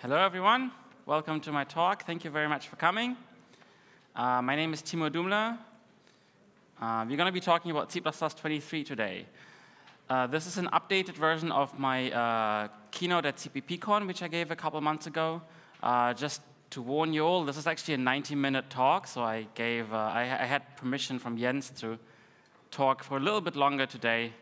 Hello, everyone. Welcome to my talk. Thank you very much for coming. Uh, my name is Timur Doumler. Uh, we're going to be talking about C++23 today. Uh, this is an updated version of my uh, keynote at CPPCon, which I gave a couple months ago. Uh, just to warn you all, this is actually a 90-minute talk, so I gave, uh, I, I had permission from Jens to talk for a little bit longer today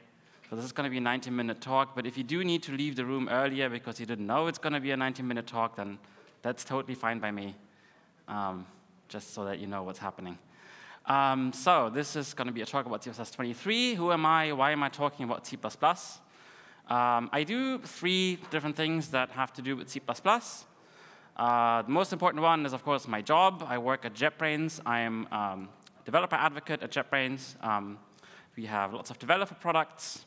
so this is going to be a 90-minute talk, but if you do need to leave the room earlier because you didn't know it's going to be a 90-minute talk, then that's totally fine by me, um, just so that you know what's happening. Um, so this is going to be a talk about C++23. Who am I? Why am I talking about C++? Um, I do three different things that have to do with C++. Uh, the most important one is, of course, my job. I work at JetBrains. I'm um, developer advocate at JetBrains. Um, we have lots of developer products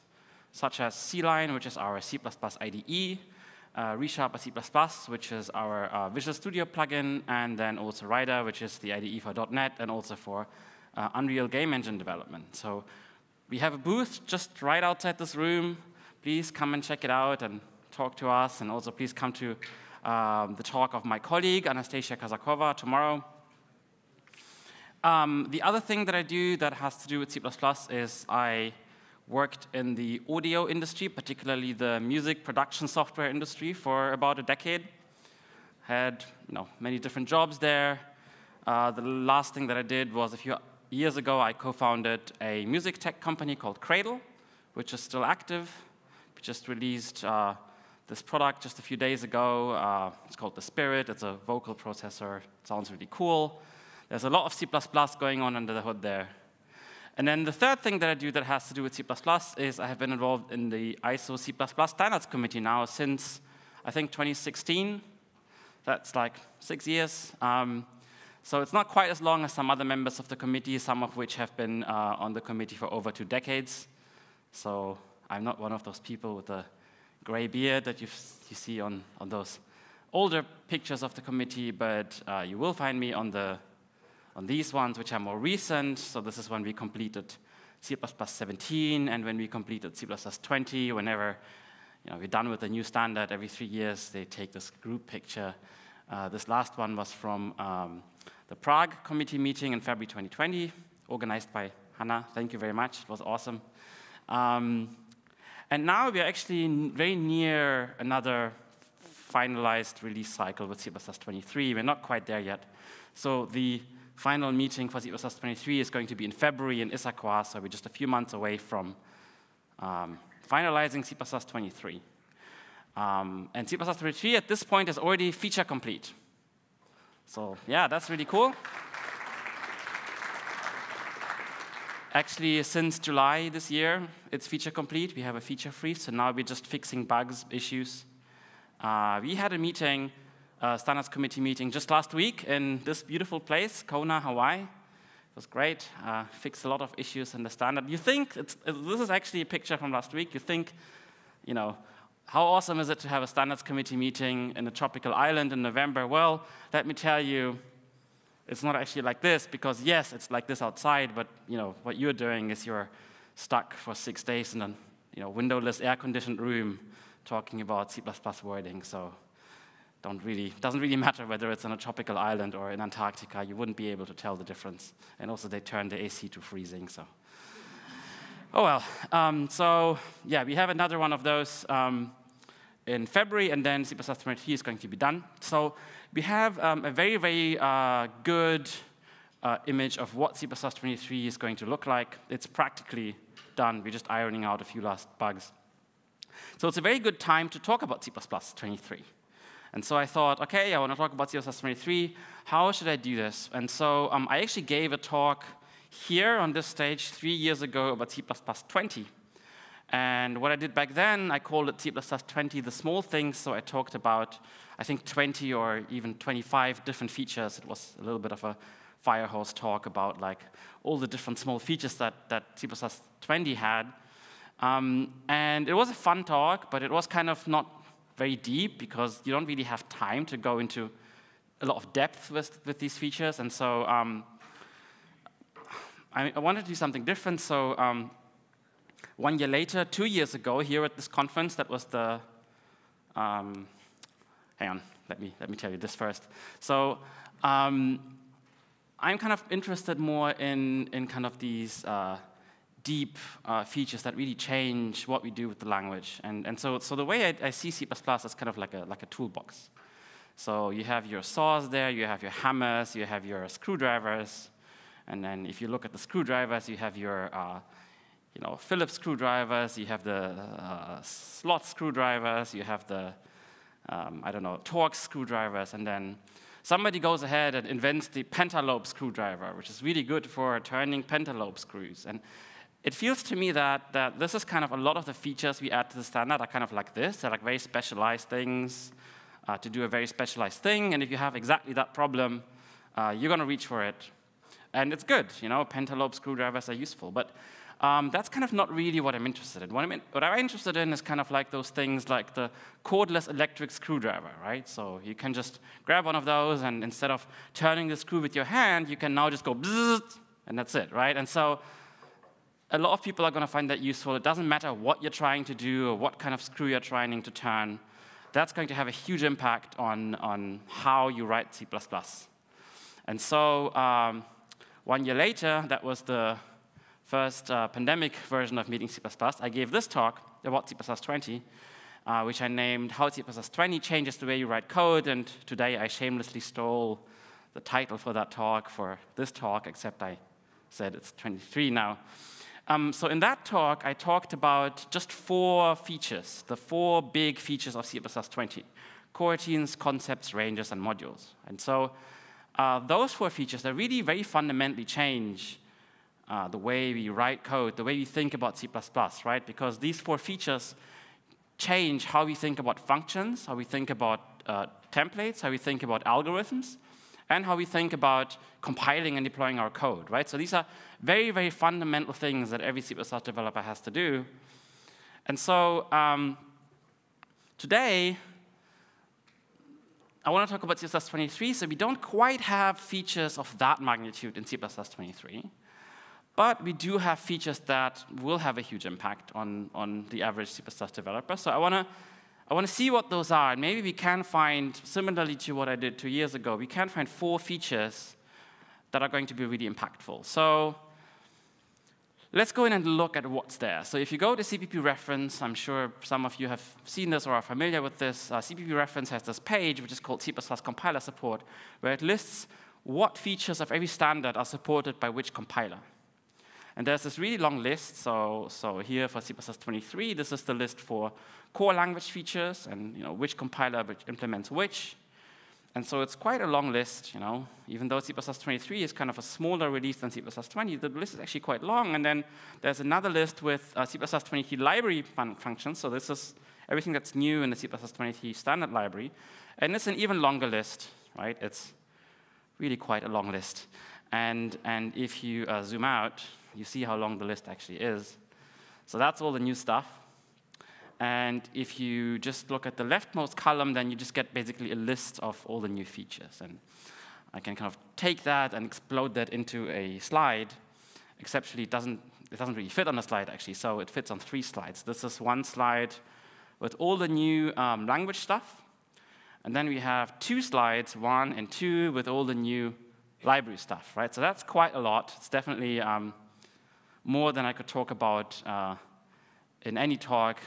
such as CLion, which is our C++ IDE, uh, ReSharper C++, which is our uh, Visual Studio plugin, and then also Rider, which is the IDE for .NET and also for uh, Unreal Game Engine development. So we have a booth just right outside this room. Please come and check it out and talk to us, and also please come to um, the talk of my colleague, Anastasia Kazakova, tomorrow. Um, the other thing that I do that has to do with C++ is I worked in the audio industry, particularly the music production software industry, for about a decade. Had you know, many different jobs there. Uh, the last thing that I did was a few years ago, I co-founded a music tech company called Cradle, which is still active. We just released uh, this product just a few days ago. Uh, it's called The Spirit. It's a vocal processor. It sounds really cool. There's a lot of C++ going on under the hood there. And then the third thing that I do that has to do with C++ is I have been involved in the ISO C++ standards committee now since, I think, 2016. That's like six years. Um, so it's not quite as long as some other members of the committee, some of which have been uh, on the committee for over two decades. So I'm not one of those people with a gray beard that you see on, on those older pictures of the committee, but uh, you will find me on the on these ones, which are more recent. So this is when we completed C++ 17 and when we completed C++ 20. Whenever you know, we're done with a new standard, every three years they take this group picture. Uh, this last one was from um, the Prague committee meeting in February 2020, organized by Hannah. Thank you very much. It was awesome. Um, and now we are actually very near another finalized release cycle with C++ 23. We're not quite there yet. So the final meeting for C++23 is going to be in February in Issaquah, so we're just a few months away from um, finalizing C++23. Um, and C++23 at this point is already feature complete. So yeah, that's really cool. Actually, since July this year, it's feature complete. We have a feature freeze, so now we're just fixing bugs, issues. Uh, we had a meeting uh, standards committee meeting just last week in this beautiful place, Kona, Hawaii. It was great, uh, fixed a lot of issues in the standard. You think, this is actually a picture from last week, you think, you know, how awesome is it to have a standards committee meeting in a tropical island in November? Well, let me tell you, it's not actually like this, because yes, it's like this outside, but you know, what you're doing is you're stuck for six days in a you know, windowless, air-conditioned room talking about C++ wording, so don't really, doesn't really matter whether it's on a tropical island or in Antarctica, you wouldn't be able to tell the difference. And also they turn the AC to freezing, so. Oh well, um, so yeah, we have another one of those um, in February, and then C++ 23 is going to be done. So we have um, a very, very uh, good uh, image of what C++ 23 is going to look like. It's practically done. We're just ironing out a few last bugs. So it's a very good time to talk about C++ 23. And so I thought, OK, I want to talk about CSS23. How should I do this? And so um, I actually gave a talk here on this stage three years ago about C++20. And what I did back then, I called it C++20 the small things. So I talked about, I think, 20 or even 25 different features. It was a little bit of a firehose talk about like all the different small features that, that C++20 had. Um, and it was a fun talk, but it was kind of not very deep because you don't really have time to go into a lot of depth with, with these features. And so um, I, I, wanted to do something different. So um, one year later, two years ago, here at this conference, that was the, um, hang on, let me, let me tell you this first. So um, I'm kind of interested more in, in kind of these uh, deep uh, features that really change what we do with the language. And, and so, so the way I, I see C++ is kind of like a, like a toolbox. So you have your saws there, you have your hammers, you have your screwdrivers, and then if you look at the screwdrivers, you have your uh, you know, Phillips screwdrivers, you have the uh, slot screwdrivers, you have the, um, I don't know, Torx screwdrivers, and then somebody goes ahead and invents the pentalobe screwdriver, which is really good for turning pentalobe screws. And it feels to me that, that this is kind of a lot of the features we add to the standard are kind of like this. They're like very specialized things uh, to do a very specialized thing. And if you have exactly that problem, uh, you're going to reach for it. And it's good. You know, pentalobe screwdrivers are useful. But um, that's kind of not really what I'm interested in. What I'm, in, what I'm interested in is kind of like those things like the cordless electric screwdriver, right? So you can just grab one of those, and instead of turning the screw with your hand, you can now just go bzzz, and that's it, right? And so a lot of people are going to find that useful. It doesn't matter what you're trying to do or what kind of screw you're trying to turn. That's going to have a huge impact on, on how you write C++. And so um, one year later, that was the first uh, pandemic version of Meeting C++, I gave this talk about C++20, uh, which I named How C++20 Changes the Way You Write Code, and today I shamelessly stole the title for that talk for this talk, except I said it's 23 now. Um, so in that talk, I talked about just four features, the four big features of C++20, coroutines, concepts, ranges, and modules. And so uh, those four features, they really very fundamentally change uh, the way we write code, the way we think about C++, right? Because these four features change how we think about functions, how we think about uh, templates, how we think about algorithms, and how we think about compiling and deploying our code, right? So these are very, very fundamental things that every C++ developer has to do. And so um, today, I want to talk about C++23, so we don't quite have features of that magnitude in C++23. But we do have features that will have a huge impact on, on the average C++ developer. So I want to I want to see what those are. And maybe we can find, similarly to what I did two years ago, we can find four features that are going to be really impactful. So let's go in and look at what's there. So if you go to CPP reference, I'm sure some of you have seen this or are familiar with this. Uh, CPP reference has this page, which is called C++ compiler support, where it lists what features of every standard are supported by which compiler. And there's this really long list. So, so here for C++23, this is the list for core language features and you know, which compiler which implements which. And so it's quite a long list, you know. Even though C++23 is kind of a smaller release than C++20, the list is actually quite long. And then there's another list with uh, C++23 library fun functions. So this is everything that's new in the C++23 standard library. And it's an even longer list, right? It's really quite a long list. And, and if you uh, zoom out, you see how long the list actually is. So that's all the new stuff. And if you just look at the leftmost column, then you just get basically a list of all the new features. And I can kind of take that and explode that into a slide. Exceptionally, it doesn't, it doesn't really fit on a slide, actually, so it fits on three slides. This is one slide with all the new um, language stuff. And then we have two slides, one and two, with all the new library stuff, right? So that's quite a lot. It's definitely um, more than I could talk about uh, in any talk,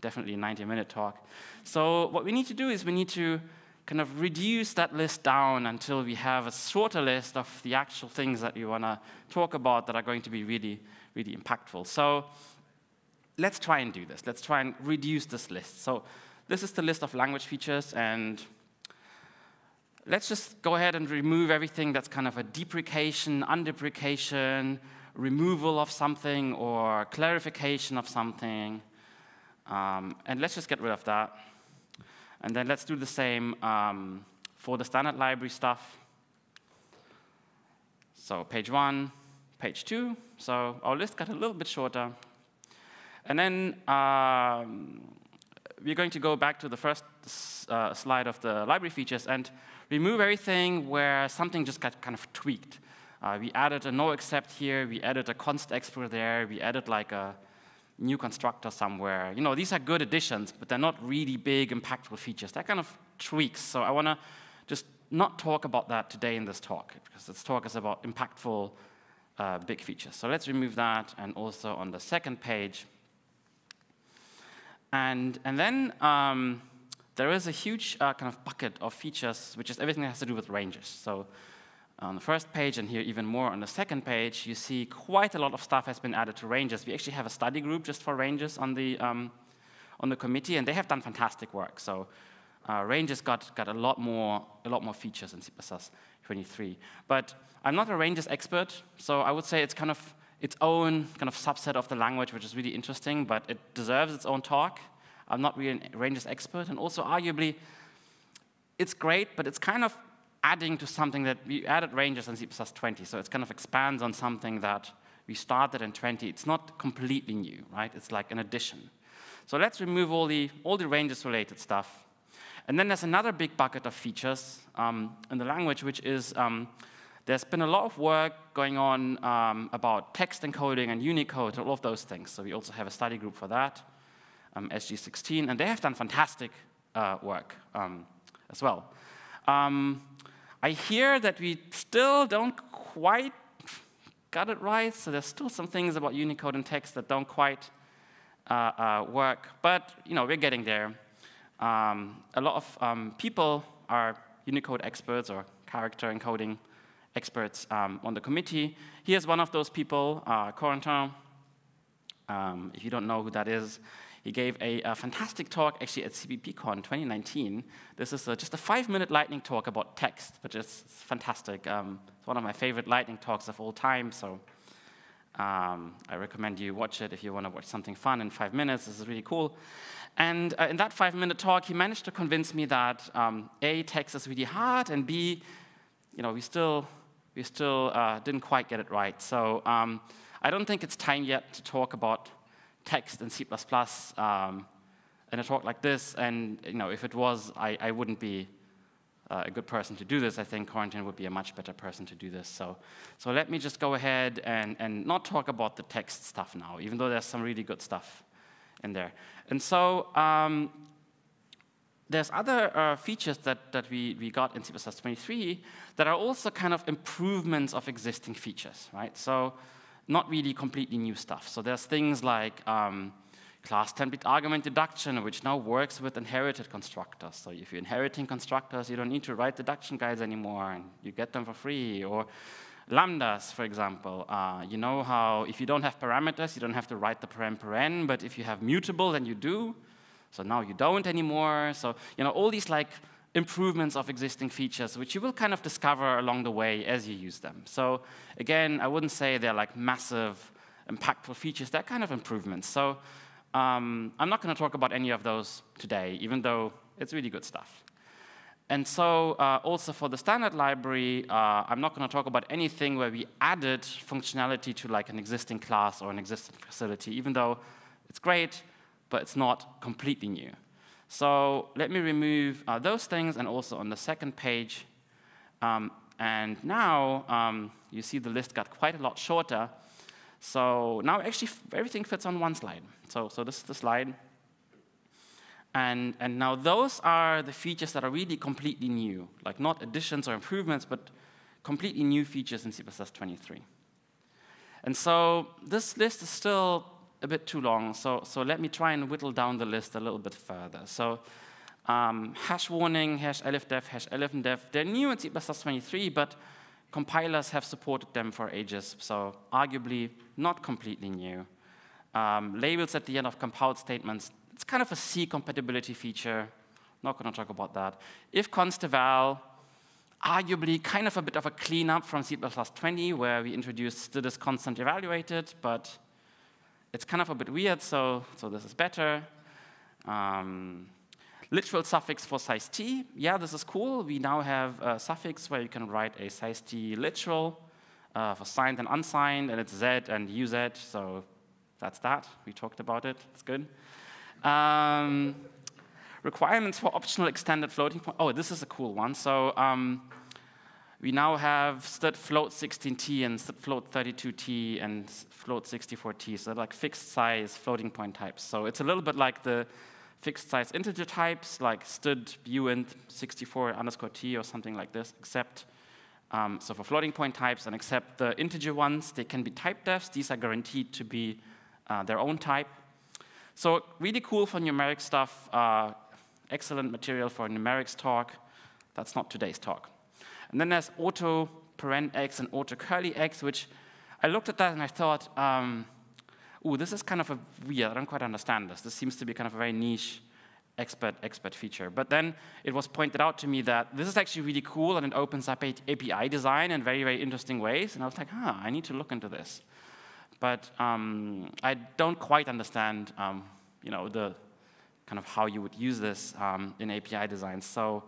definitely a 90-minute talk. So what we need to do is we need to kind of reduce that list down until we have a shorter list of the actual things that we want to talk about that are going to be really, really impactful. So let's try and do this. Let's try and reduce this list. So this is the list of language features, and let's just go ahead and remove everything that's kind of a deprecation, undeprecation, removal of something or clarification of something. Um, and let's just get rid of that. And then let's do the same um, for the standard library stuff. So page one, page two. So our list got a little bit shorter. And then um, we're going to go back to the first uh, slide of the library features and remove everything where something just got kind of tweaked. Uh, we added a noexcept here, we added a constexpr there, we added like a new constructor somewhere. You know, these are good additions, but they're not really big, impactful features. They're kind of tweaks. So I want to just not talk about that today in this talk, because this talk is about impactful uh, big features. So let's remove that, and also on the second page. And, and then um, there is a huge uh, kind of bucket of features, which is everything that has to do with ranges. So on the first page, and here even more on the second page, you see quite a lot of stuff has been added to ranges. We actually have a study group just for ranges on the, um, on the committee, and they have done fantastic work. So uh, ranges got, got a, lot more, a lot more features in C++ 23. But I'm not a ranges expert, so I would say it's kind of its own kind of subset of the language, which is really interesting, but it deserves its own talk. I'm not really a ranges expert, and also arguably, it's great, but it's kind of adding to something that we added ranges in C++ 20, so it kind of expands on something that we started in 20. It's not completely new, right? It's like an addition. So let's remove all the, all the ranges-related stuff. And then there's another big bucket of features um, in the language, which is um, there's been a lot of work going on um, about text encoding and Unicode and all of those things. So we also have a study group for that, um, SG16, and they have done fantastic uh, work um, as well. Um, I hear that we still don't quite got it right, so there's still some things about Unicode and text that don't quite uh, uh, work, but you know, we're getting there. Um, a lot of um, people are Unicode experts or character encoding experts um, on the committee. Here's one of those people, uh, Corentin. Um, if you don't know who that is, he gave a, a, fantastic talk actually at CppCon 2019. This is a, just a five-minute lightning talk about text, which is fantastic. Um, it's one of my favorite lightning talks of all time, so um, I recommend you watch it if you want to watch something fun in five minutes. This is really cool. And uh, in that five-minute talk, he managed to convince me that um, A, text is really hard, and B, you know, we still, we still uh, didn't quite get it right. So um, I don't think it's time yet to talk about text in C++ um, in a talk like this. And you know, if it was, I, I wouldn't be uh, a good person to do this. I think Corentin would be a much better person to do this. So, so let me just go ahead and, and not talk about the text stuff now, even though there's some really good stuff in there. And so um, there's other uh, features that, that we, we got in C++ 23 that are also kind of improvements of existing features, right? So not really completely new stuff. So there's things like um, class template argument deduction, which now works with inherited constructors. So if you're inheriting constructors, you don't need to write deduction guides anymore, and you get them for free. Or lambdas, for example. Uh, you know how if you don't have parameters, you don't have to write the param paren, but if you have mutable, then you do. So now you don't anymore. So you know all these like improvements of existing features, which you will kind of discover along the way as you use them. So again, I wouldn't say they're like massive, impactful features. They're kind of improvements. So um, I'm not going to talk about any of those today, even though it's really good stuff. And so uh, also for the standard library, uh, I'm not going to talk about anything where we added functionality to like an existing class or an existing facility, even though it's great, but it's not completely new. So let me remove uh, those things and also on the second page. Um, and now um, you see the list got quite a lot shorter. So now actually everything fits on one slide. So, so this is the slide. And, and now those are the features that are really completely new, like not additions or improvements, but completely new features in C++ 23. And so this list is still a bit too long, so, so let me try and whittle down the list a little bit further. So um, hash warning, hash elifdef, hash elifndef, they're new in C++ 23, but compilers have supported them for ages, so arguably not completely new. Um, labels at the end of compound statements, it's kind of a C compatibility feature. Not going to talk about that. If consteval, arguably kind of a bit of a cleanup from C++ 20, where we introduced this constant evaluated, but it's kind of a bit weird, so, so this is better. Um, literal suffix for size t. Yeah, this is cool. We now have a suffix where you can write a size t literal uh, for signed and unsigned, and it's z and uz, so that's that. We talked about it. It's good. Um, requirements for optional extended floating point. Oh, this is a cool one. So um, we now have std float 16t and std float 32t and float 64t, so like fixed size floating point types. So it's a little bit like the fixed size integer types, like std uint 64 underscore t or something like this, except um, so for floating point types and except the integer ones, they can be type defs. These are guaranteed to be uh, their own type. So really cool for numeric stuff, uh, excellent material for numerics talk. That's not today's talk. And then there's auto paren x and auto curly x, which I looked at that and I thought, um, ooh, this is kind of a weird, I don't quite understand this. This seems to be kind of a very niche expert expert feature. But then it was pointed out to me that this is actually really cool and it opens up API design in very, very interesting ways. And I was like, huh, I need to look into this. But um, I don't quite understand, um, you know, the kind of how you would use this um, in API design. So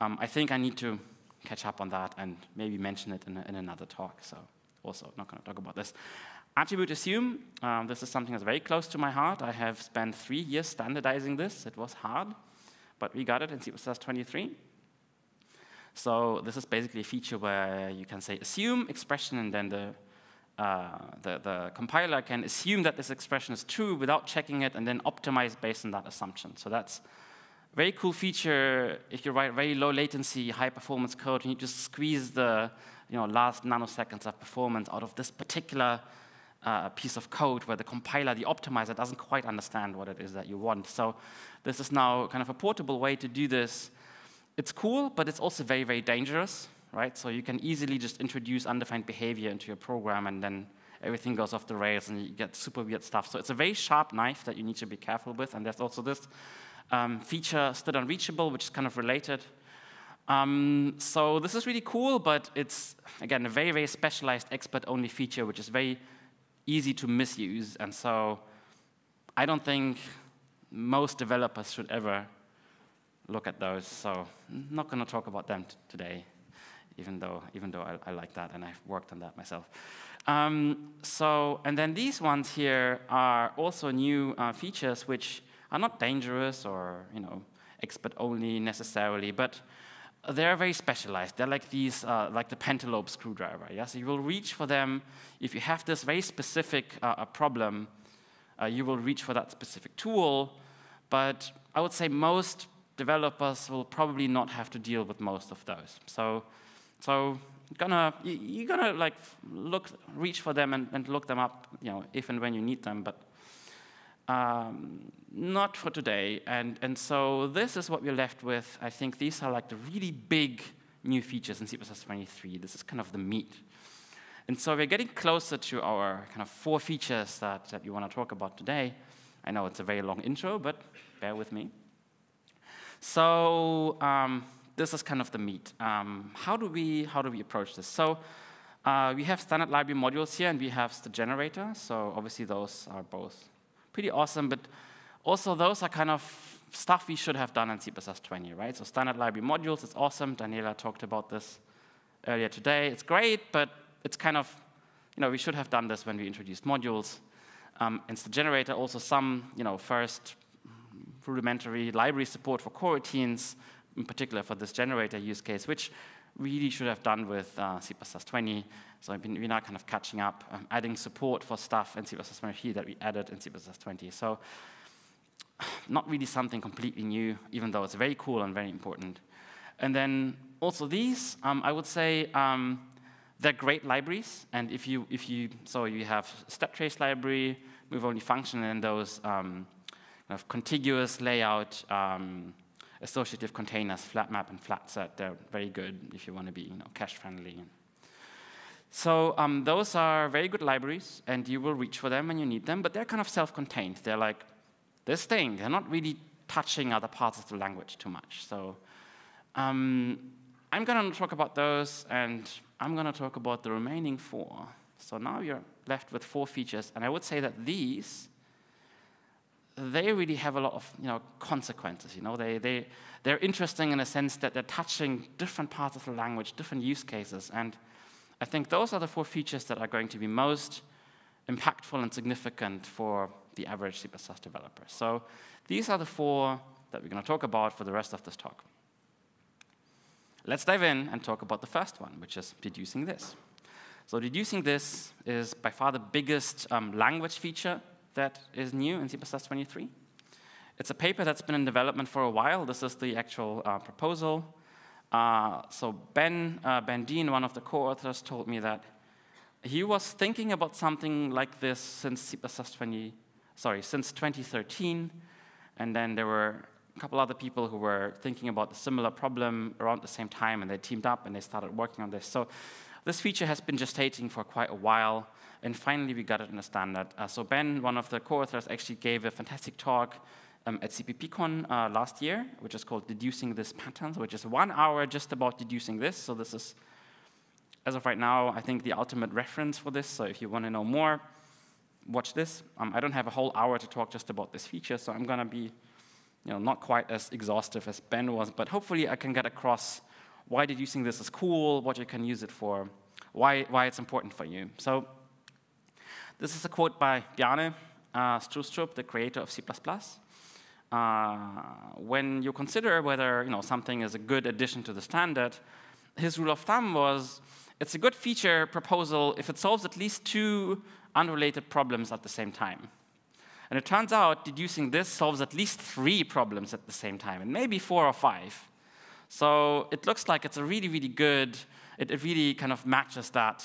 um, I think I need to catch up on that and maybe mention it in, a, in another talk. So also not going to talk about this. Attribute assume, um, this is something that's very close to my heart. I have spent three years standardizing this. It was hard, but we got it in C++ 23. So this is basically a feature where you can say assume expression, and then the, uh, the, the, compiler can assume that this expression is true without checking it, and then optimize based on that assumption. So that's very cool feature if you write very low latency, high performance code, and you just squeeze the you know, last nanoseconds of performance out of this particular uh, piece of code where the compiler, the optimizer, doesn't quite understand what it is that you want. So this is now kind of a portable way to do this. It's cool, but it's also very, very dangerous, right? So you can easily just introduce undefined behavior into your program, and then everything goes off the rails, and you get super weird stuff. So it's a very sharp knife that you need to be careful with, and there's also this um, feature std unreachable, which is kind of related. Um, so this is really cool, but it's, again, a very, very specialized expert-only feature, which is very easy to misuse. And so I don't think most developers should ever look at those. So I'm not going to talk about them today, even though, even though I, I, like that, and I've worked on that myself. Um, so, and then these ones here are also new uh, features which are not dangerous or you know expert only necessarily, but they're very specialized. They're like these, uh, like the pentalobe screwdriver. Yeah, so you will reach for them if you have this very specific uh, problem. Uh, you will reach for that specific tool, but I would say most developers will probably not have to deal with most of those. So, so gonna you're gonna like look, reach for them and, and look them up, you know, if and when you need them, but um, not for today. And, and so this is what we're left with. I think these are like the really big new features in C++ 23. This is kind of the meat. And so we're getting closer to our kind of four features that, that we want to talk about today. I know it's a very long intro, but bear with me. So um, this is kind of the meat. Um, how, do we, how do we approach this? So uh, we have standard library modules here, and we have the generator. So obviously those are both pretty awesome, but also those are kind of stuff we should have done in C++ 20, right? So standard library modules, it's awesome. Daniela talked about this earlier today. It's great, but it's kind of, you know, we should have done this when we introduced modules. Um, the generator also some, you know, first rudimentary library support for coroutines, in particular for this generator use case, which really should have done with uh, C++ 20. So we're now kind of catching up, um, adding support for stuff in C++ 20 that we added in C++ 20. So not really something completely new, even though it's very cool and very important. And then also these, um, I would say, um, they're great libraries. And if you, if you, so you have stacktrace library, move only function, and those um, kind of contiguous layout um, associative containers, flat map and flat set, they're very good if you want to be you know, cache friendly. So um, those are very good libraries, and you will reach for them when you need them, but they're kind of self-contained. They're like this thing. They're not really touching other parts of the language too much. So um, I'm going to talk about those, and I'm going to talk about the remaining four. So now you're left with four features, and I would say that these they really have a lot of you know, consequences. You know? They, they, they're interesting in a sense that they're touching different parts of the language, different use cases. And I think those are the four features that are going to be most impactful and significant for the average C++ developer. So these are the four that we're going to talk about for the rest of this talk. let's dive in and talk about the first one, which is deducing this. So deducing this is by far the biggest um, language feature that is new in C++ 23. It's a paper that's been in development for a while. This is the actual uh, proposal. Uh, so Ben, uh, Ben Deane, one of the co-authors, told me that he was thinking about something like this since C++ 20, sorry, since 2013, and then there were a couple other people who were thinking about a similar problem around the same time, and they teamed up and they started working on this. So this feature has been gestating for quite a while, and finally we got it in a standard. Uh, so Ben, one of the co-authors, actually gave a fantastic talk um, at CPPCon uh, last year, which is called Deducing This Patterns, which is one hour just about deducing this. So this is, as of right now, I think the ultimate reference for this. So if you want to know more, watch this. Um, I don't have a whole hour to talk just about this feature, so I'm going to be you know, not quite as exhaustive as Ben was, but hopefully I can get across why did you think this is cool, what you can use it for, why, why it's important for you. So this is a quote by Bjarne uh, Stroustrup, the creator of C++. Uh, when you consider whether you know, something is a good addition to the standard, his rule of thumb was it's a good feature proposal if it solves at least two unrelated problems at the same time. And it turns out deducing this solves at least three problems at the same time, and maybe four or five. So it looks like it's a really, really good, it, it really kind of matches that,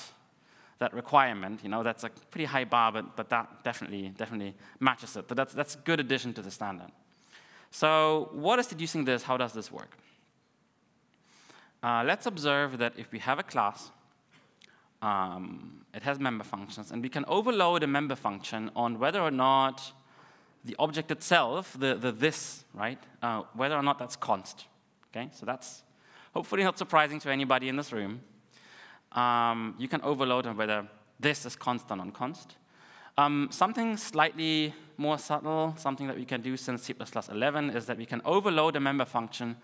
that requirement. You know, that's a pretty high bar, but, but that definitely, definitely matches it. But that's, that's a good addition to the standard. So what is deducing this? How does this work? Uh, let's observe that if we have a class, um, it has member functions, and we can overload a member function on whether or not the object itself, the, the this, right, uh, whether or not that's const. Okay, so that's hopefully not surprising to anybody in this room. Um, you can overload on whether this is constant on const. Um, something slightly more subtle, something that we can do since C++11 is that we can overload a member function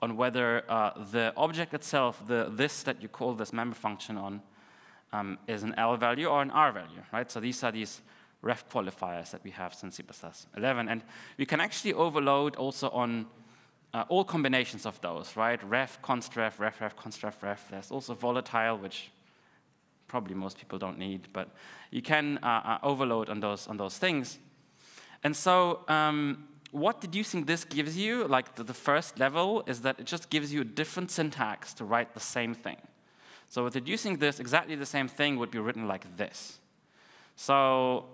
on whether uh, the object itself, the this that you call this member function on, um, is an L value or an R value, right? So these are these ref qualifiers that we have since C++11. And we can actually overload also on uh, all combinations of those, right? Ref, const ref, ref, ref, const ref, ref. There's also volatile, which probably most people don't need, but you can uh, uh, overload on those, on those things. And so um, what deducing this gives you, like the, the, first level, is that it just gives you a different syntax to write the same thing. So with deducing this, exactly the same thing would be written like this. So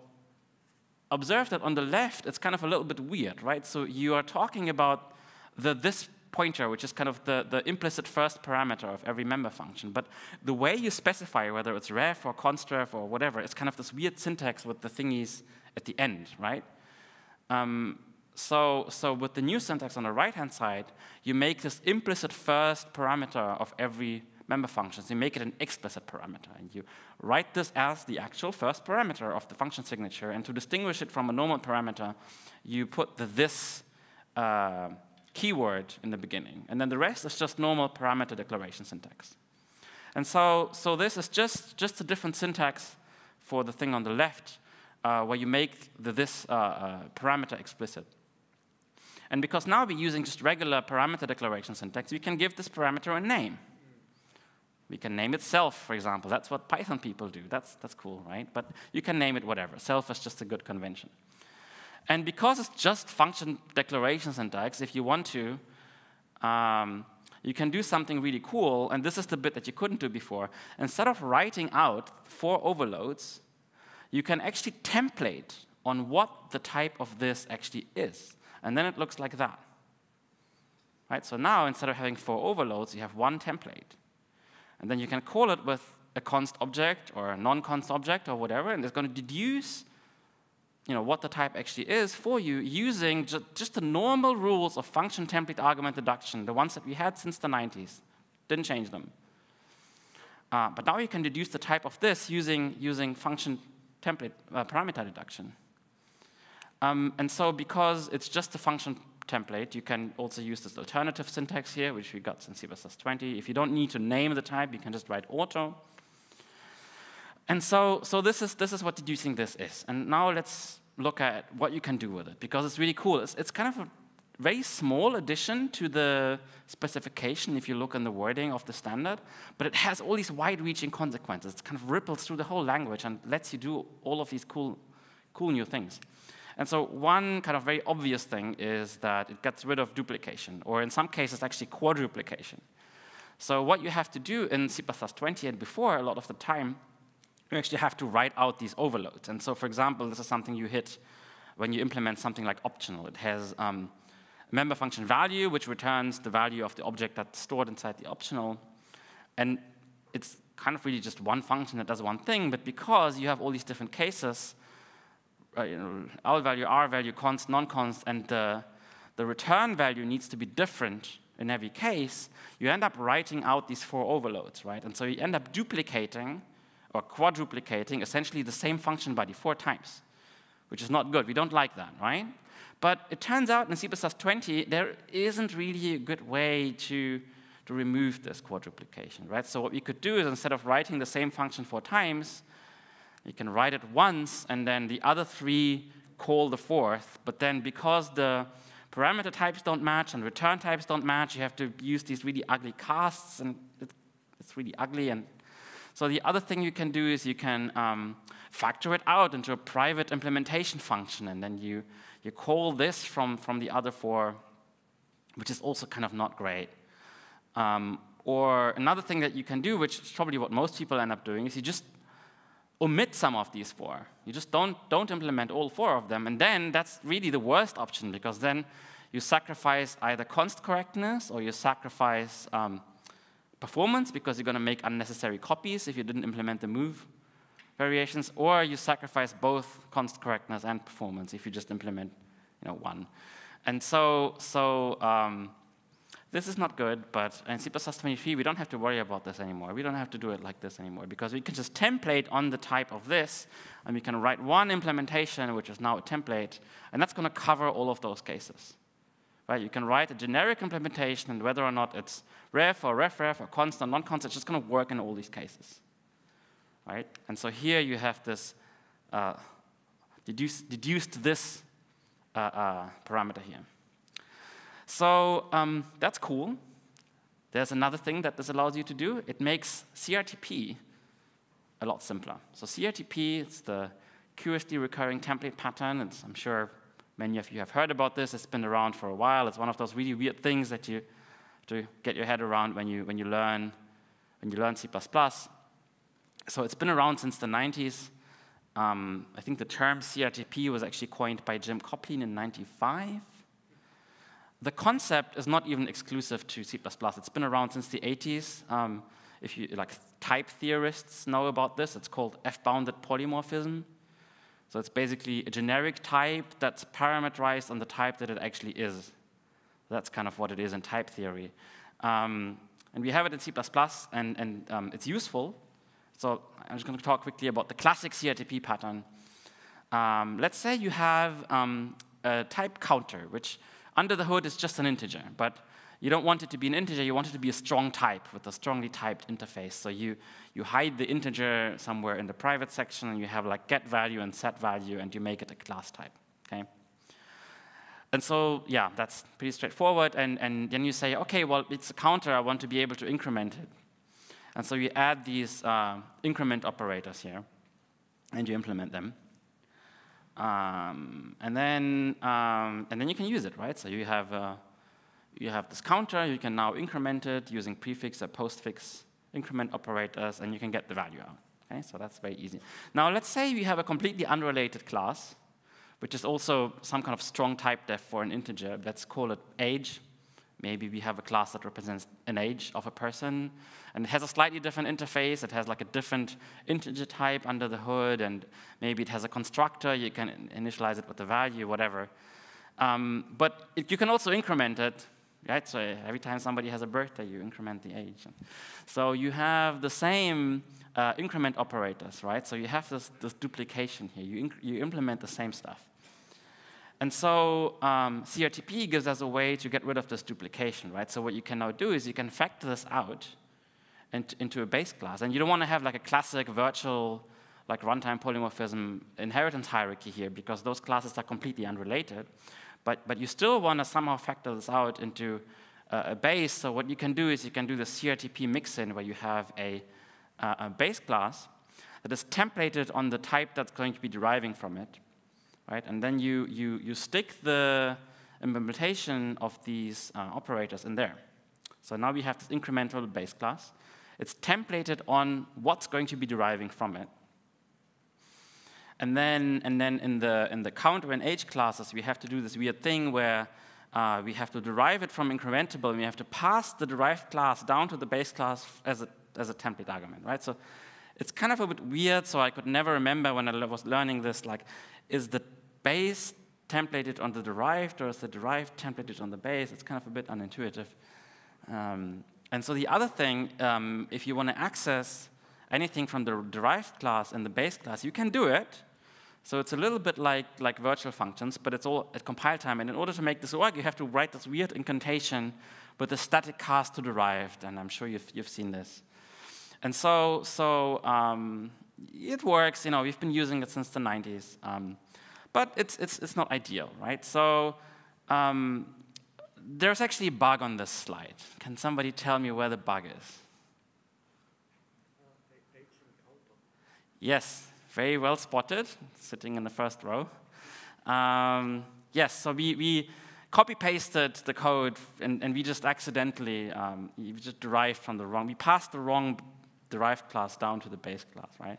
observe that on the left, it's kind of a little bit weird, right? So you are talking about the this pointer, which is kind of the, the implicit first parameter of every member function. But the way you specify whether it's ref or constref or whatever, it's kind of this weird syntax with the thingies at the end, right? Um, so, so with the new syntax on the right-hand side, you make this implicit first parameter of every member function. So you make it an explicit parameter, and you write this as the actual first parameter of the function signature. And to distinguish it from a normal parameter, you put the this uh, keyword in the beginning. And then the rest is just normal parameter declaration syntax. And so, so this is just, just a different syntax for the thing on the left, uh, where you make the this uh, uh, parameter explicit. And because now we're using just regular parameter declaration syntax, we can give this parameter a name. We can name it self, for example. That's what Python people do. That's, that's cool, right? But you can name it whatever. Self is just a good convention. And because it's just function declarations and syntax, if you want to, um, you can do something really cool, and this is the bit that you couldn't do before. Instead of writing out four overloads, you can actually template on what the type of this actually is. And then it looks like that. Right? So now, instead of having four overloads, you have one template. And then you can call it with a const object or a non-const object or whatever, and it's going to deduce you know, what the type actually is for you using ju just the normal rules of function template argument deduction, the ones that we had since the 90s. Didn't change them. Uh, but now you can deduce the type of this using, using function template uh, parameter deduction. Um, and so because it's just a function template, you can also use this alternative syntax here, which we got since C++ 20. If you don't need to name the type, you can just write auto. And so, so this, is, this is what deducing this is. And now let's look at what you can do with it, because it's really cool. It's, it's kind of a very small addition to the specification if you look in the wording of the standard, but it has all these wide-reaching consequences. It kind of ripples through the whole language and lets you do all of these cool, cool new things. And so one kind of very obvious thing is that it gets rid of duplication, or in some cases actually quadruplication. So what you have to do in C++20 and before, a lot of the time, you actually have to write out these overloads. And so, for example, this is something you hit when you implement something like optional. It has um, member function value, which returns the value of the object that's stored inside the optional. And it's kind of really just one function that does one thing, but because you have all these different cases, uh, you know, L value, R value, const, non-const, and the, the return value needs to be different in every case, you end up writing out these four overloads, right? And so you end up duplicating or quadruplicating essentially the same function body four times, which is not good. We don't like that, right? But it turns out in C++20, there isn't really a good way to, to remove this quadruplication, right? So what we could do is instead of writing the same function four times, you can write it once, and then the other three call the fourth. But then because the parameter types don't match and return types don't match, you have to use these really ugly casts, and it's really ugly. And so the other thing you can do is you can um, factor it out into a private implementation function, and then you, you call this from, from the other four, which is also kind of not great. Um, or another thing that you can do, which is probably what most people end up doing, is you just omit some of these four. You just don't, don't implement all four of them. And then that's really the worst option because then you sacrifice either const correctness or you sacrifice um, performance because you're going to make unnecessary copies if you didn't implement the move variations, or you sacrifice both const correctness and performance if you just implement you know, one. And so, so um, this is not good, but in C++23, we don't have to worry about this anymore. We don't have to do it like this anymore, because we can just template on the type of this, and we can write one implementation, which is now a template, and that's going to cover all of those cases. Right? You can write a generic implementation, and whether or not it's ref or ref-ref or constant, non-constant, it's just going to work in all these cases. Right? And so here you have this uh, deduced, deduced this uh, uh, parameter here. So um, that's cool. There's another thing that this allows you to do. It makes CRTP a lot simpler. So CRTP, it's the curiously recurring template pattern. It's, I'm sure many of you have heard about this. It's been around for a while. It's one of those really weird things that you to get your head around when you, when you learn when you learn C++. So it's been around since the 90s. Um, I think the term CRTP was actually coined by Jim Coplien in 95 the concept is not even exclusive to C++. It's been around since the 80s. Um, if you like type theorists know about this, it's called f-bounded polymorphism. So it's basically a generic type that's parameterized on the type that it actually is. That's kind of what it is in type theory. Um, and we have it in C++, and, and um, it's useful. So I'm just going to talk quickly about the classic CRTP pattern. Um, let's say you have um, a type counter, which under the hood, is just an integer, but you don't want it to be an integer, you want it to be a strong type with a strongly typed interface. So you, you hide the integer somewhere in the private section, and you have like get value and set value, and you make it a class type, okay? And so, yeah, that's pretty straightforward. And, and then you say, OK, well, it's a counter. I want to be able to increment it. And so you add these uh, increment operators here, and you implement them. Um, and then um, and then you can use it, right? So you have uh, you have this counter. You can now increment it using prefix or postfix increment operators, and you can get the value out. Okay, so that's very easy. Now let's say we have a completely unrelated class, which is also some kind of strong type def for an integer. Let's call it age. Maybe we have a class that represents an age of a person, and it has a slightly different interface. It has like a different integer type under the hood, and maybe it has a constructor. You can initialize it with the value, whatever. Um, but it, you can also increment it, right? So every time somebody has a birthday, you increment the age. So you have the same uh, increment operators, right? So you have this, this duplication here. You, you implement the same stuff. And so um, CRTP gives us a way to get rid of this duplication, right? So what you can now do is you can factor this out into a base class. And you don't want to have like a classic virtual like runtime polymorphism inheritance hierarchy here because those classes are completely unrelated. But, but you still want to somehow factor this out into uh, a base. So what you can do is you can do the CRTP mixin where you have a, uh, a base class that is templated on the type that's going to be deriving from it. Right? And then you, you, you stick the implementation of these uh, operators in there. So now we have this incrementable base class. It's templated on what's going to be deriving from it. And then, and then in, the, in the counter and age classes, we have to do this weird thing where uh, we have to derive it from incrementable, and we have to pass the derived class down to the base class as a, as a template argument, right? So it's kind of a bit weird, so I could never remember when I was learning this, like, is the base templated on the derived, or is the derived templated on the base? It's kind of a bit unintuitive. Um, and so the other thing, um, if you want to access anything from the derived class and the base class, you can do it, so it's a little bit like, like virtual functions, but it's all at compile time. And in order to make this work, you have to write this weird incantation with a static cast to derived, and I'm sure you've, you've seen this. And so, so um, it works. You know, we've been using it since the 90s, um, but it's, it's, it's not ideal, right? So um, there's actually a bug on this slide. Can somebody tell me where the bug is? Yes, very well spotted, sitting in the first row. Um, yes, so we, we copy pasted the code and, and we just accidentally, um, we just derived from the wrong, we passed the wrong derived class down to the base class, right?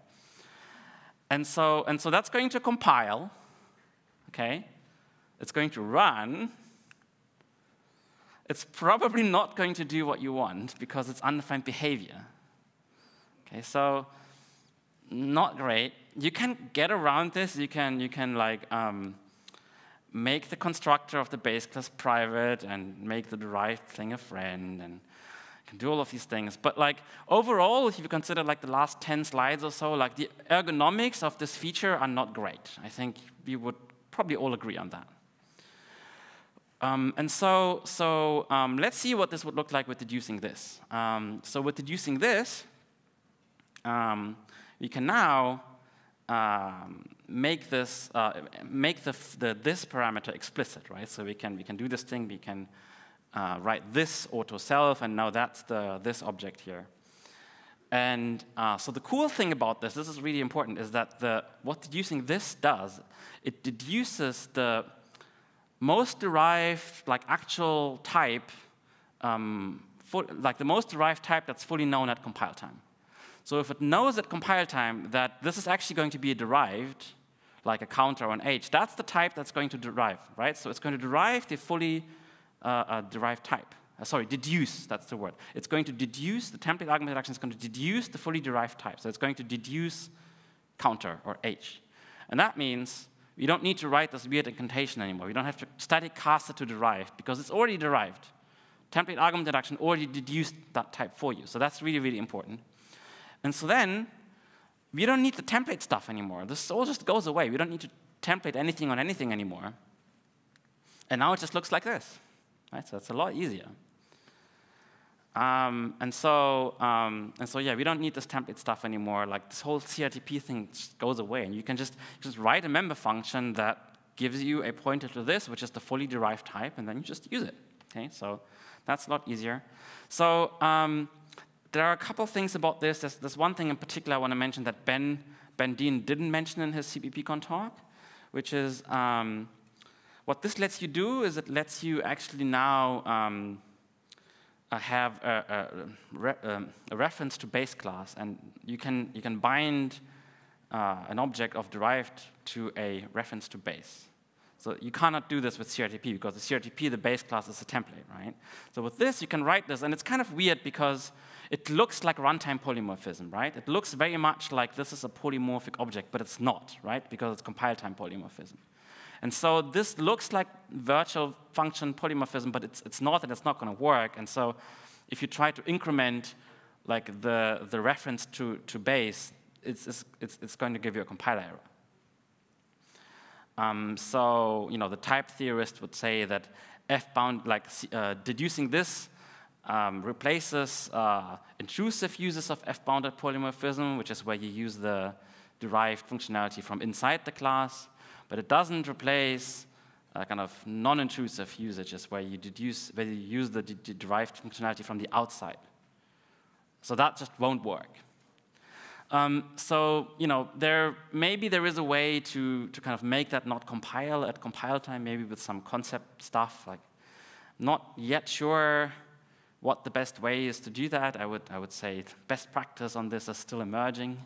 And so, and so that's going to compile, okay? It's going to run. It's probably not going to do what you want because it's undefined behavior. Okay, so not great. You can get around this. You can, you can like um, make the constructor of the base class private and make the derived thing a friend and can do all of these things. But like overall, if you consider like the last 10 slides or so, like the ergonomics of this feature are not great. I think we would probably all agree on that. Um, and so, so um, let's see what this would look like with deducing this. Um, so with deducing this, um, we can now um, make this uh, make the, the, this parameter explicit, right? So we can we can do this thing. We can uh, write this auto self, and now that's the this object here. And uh, so the cool thing about this, this is really important, is that the what deducing this does, it deduces the most derived, like actual type, um, full, like the most derived type that's fully known at compile time. So if it knows at compile time that this is actually going to be a derived, like a counter or an age, that's the type that's going to derive, right? So it's going to derive the fully uh, uh, derived type. Uh, sorry, deduce, that's the word. It's going to deduce, the template argument deduction is going to deduce the fully derived type. So it's going to deduce counter or H. And that means we don't need to write this weird incantation anymore. We don't have to static cast it to derive because it's already derived. Template argument deduction already deduced that type for you. So that's really, really important. And so then, we don't need the template stuff anymore. This all just goes away. We don't need to template anything on anything anymore. And now it just looks like this. Right? So it's a lot easier. Um, and so, um, and so, yeah, we don't need this template stuff anymore. Like this whole CRTP thing goes away, and you can just just write a member function that gives you a pointer to this, which is the fully derived type, and then you just use it. Okay, so that's a lot easier. So um, there are a couple things about this. There's, there's one thing in particular I want to mention that Ben, ben Deane didn't mention in his CppCon talk, which is um, what this lets you do is it lets you actually now um, uh, have a, a, re um, a, reference to base class, and you can, you can bind uh, an object of derived to a reference to base. So you cannot do this with CRTP because the CRTP, the base class, is a template, right? So with this, you can write this, and it's kind of weird because it looks like runtime polymorphism, right? It looks very much like this is a polymorphic object, but it's not, right? Because it's compile time polymorphism. And so this looks like virtual function polymorphism, but it's, it's not, and it's not going to work. And so if you try to increment like the, the reference to, to base, it's, it's, it's going to give you a compiler error. Um, so, you know, the type theorist would say that f-bound, like uh, deducing this um, replaces uh, intrusive uses of f-bounded polymorphism, which is where you use the derived functionality from inside the class, but it doesn't replace kind of non-intrusive usages where you deduce, where you use the derived functionality from the outside. So that just won't work. Um, so you know, there maybe there is a way to to kind of make that not compile at compile time, maybe with some concept stuff. Like, not yet sure what the best way is to do that. I would I would say best practice on this is still emerging,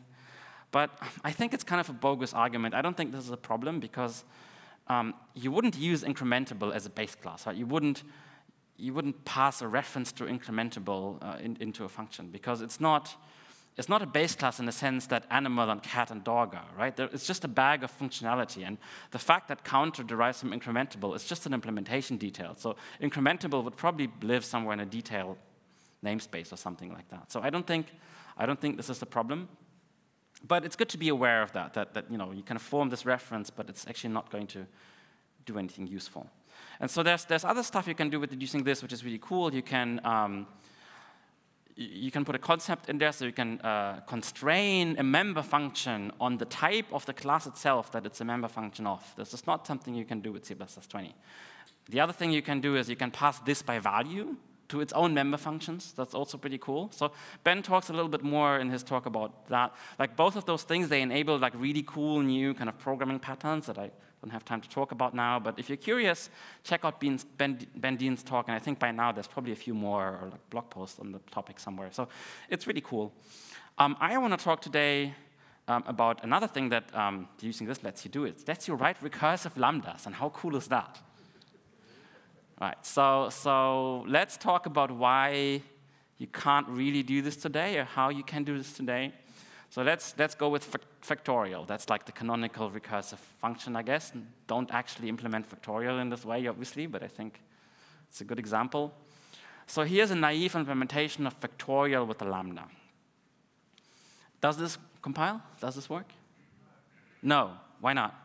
but I think it's kind of a bogus argument. I don't think this is a problem because um, you wouldn't use incrementable as a base class, right? You wouldn't, you wouldn't pass a reference to incrementable uh, in, into a function because it's not, it's not a base class in the sense that animal and cat and dog are, right? There, it's just a bag of functionality. And the fact that counter derives from incrementable is just an implementation detail. So incrementable would probably live somewhere in a detail namespace or something like that. So I don't think, I don't think this is a problem. But it's good to be aware of that, that, that you know, you can form this reference, but it's actually not going to do anything useful. And so there's, there's other stuff you can do with using this, which is really cool. You can, um, you can put a concept in there, so you can uh, constrain a member function on the type of the class itself that it's a member function of. This is not something you can do with C++20. The other thing you can do is you can pass this by value, to its own member functions. That's also pretty cool. So Ben talks a little bit more in his talk about that. Like both of those things, they enable like really cool new kind of programming patterns that I don't have time to talk about now. But if you're curious, check out Ben, ben Deane's talk. And I think by now there's probably a few more or like blog posts on the topic somewhere. So it's really cool. Um, I want to talk today um, about another thing that um, using this lets you do. It lets you write recursive lambdas. And how cool is that? Right, so, so let's talk about why you can't really do this today or how you can do this today. So let's, let's go with factorial. That's like the canonical recursive function, I guess. Don't actually implement factorial in this way, obviously, but I think it's a good example. So here's a naive implementation of factorial with a lambda. Does this compile? Does this work? No. Why not?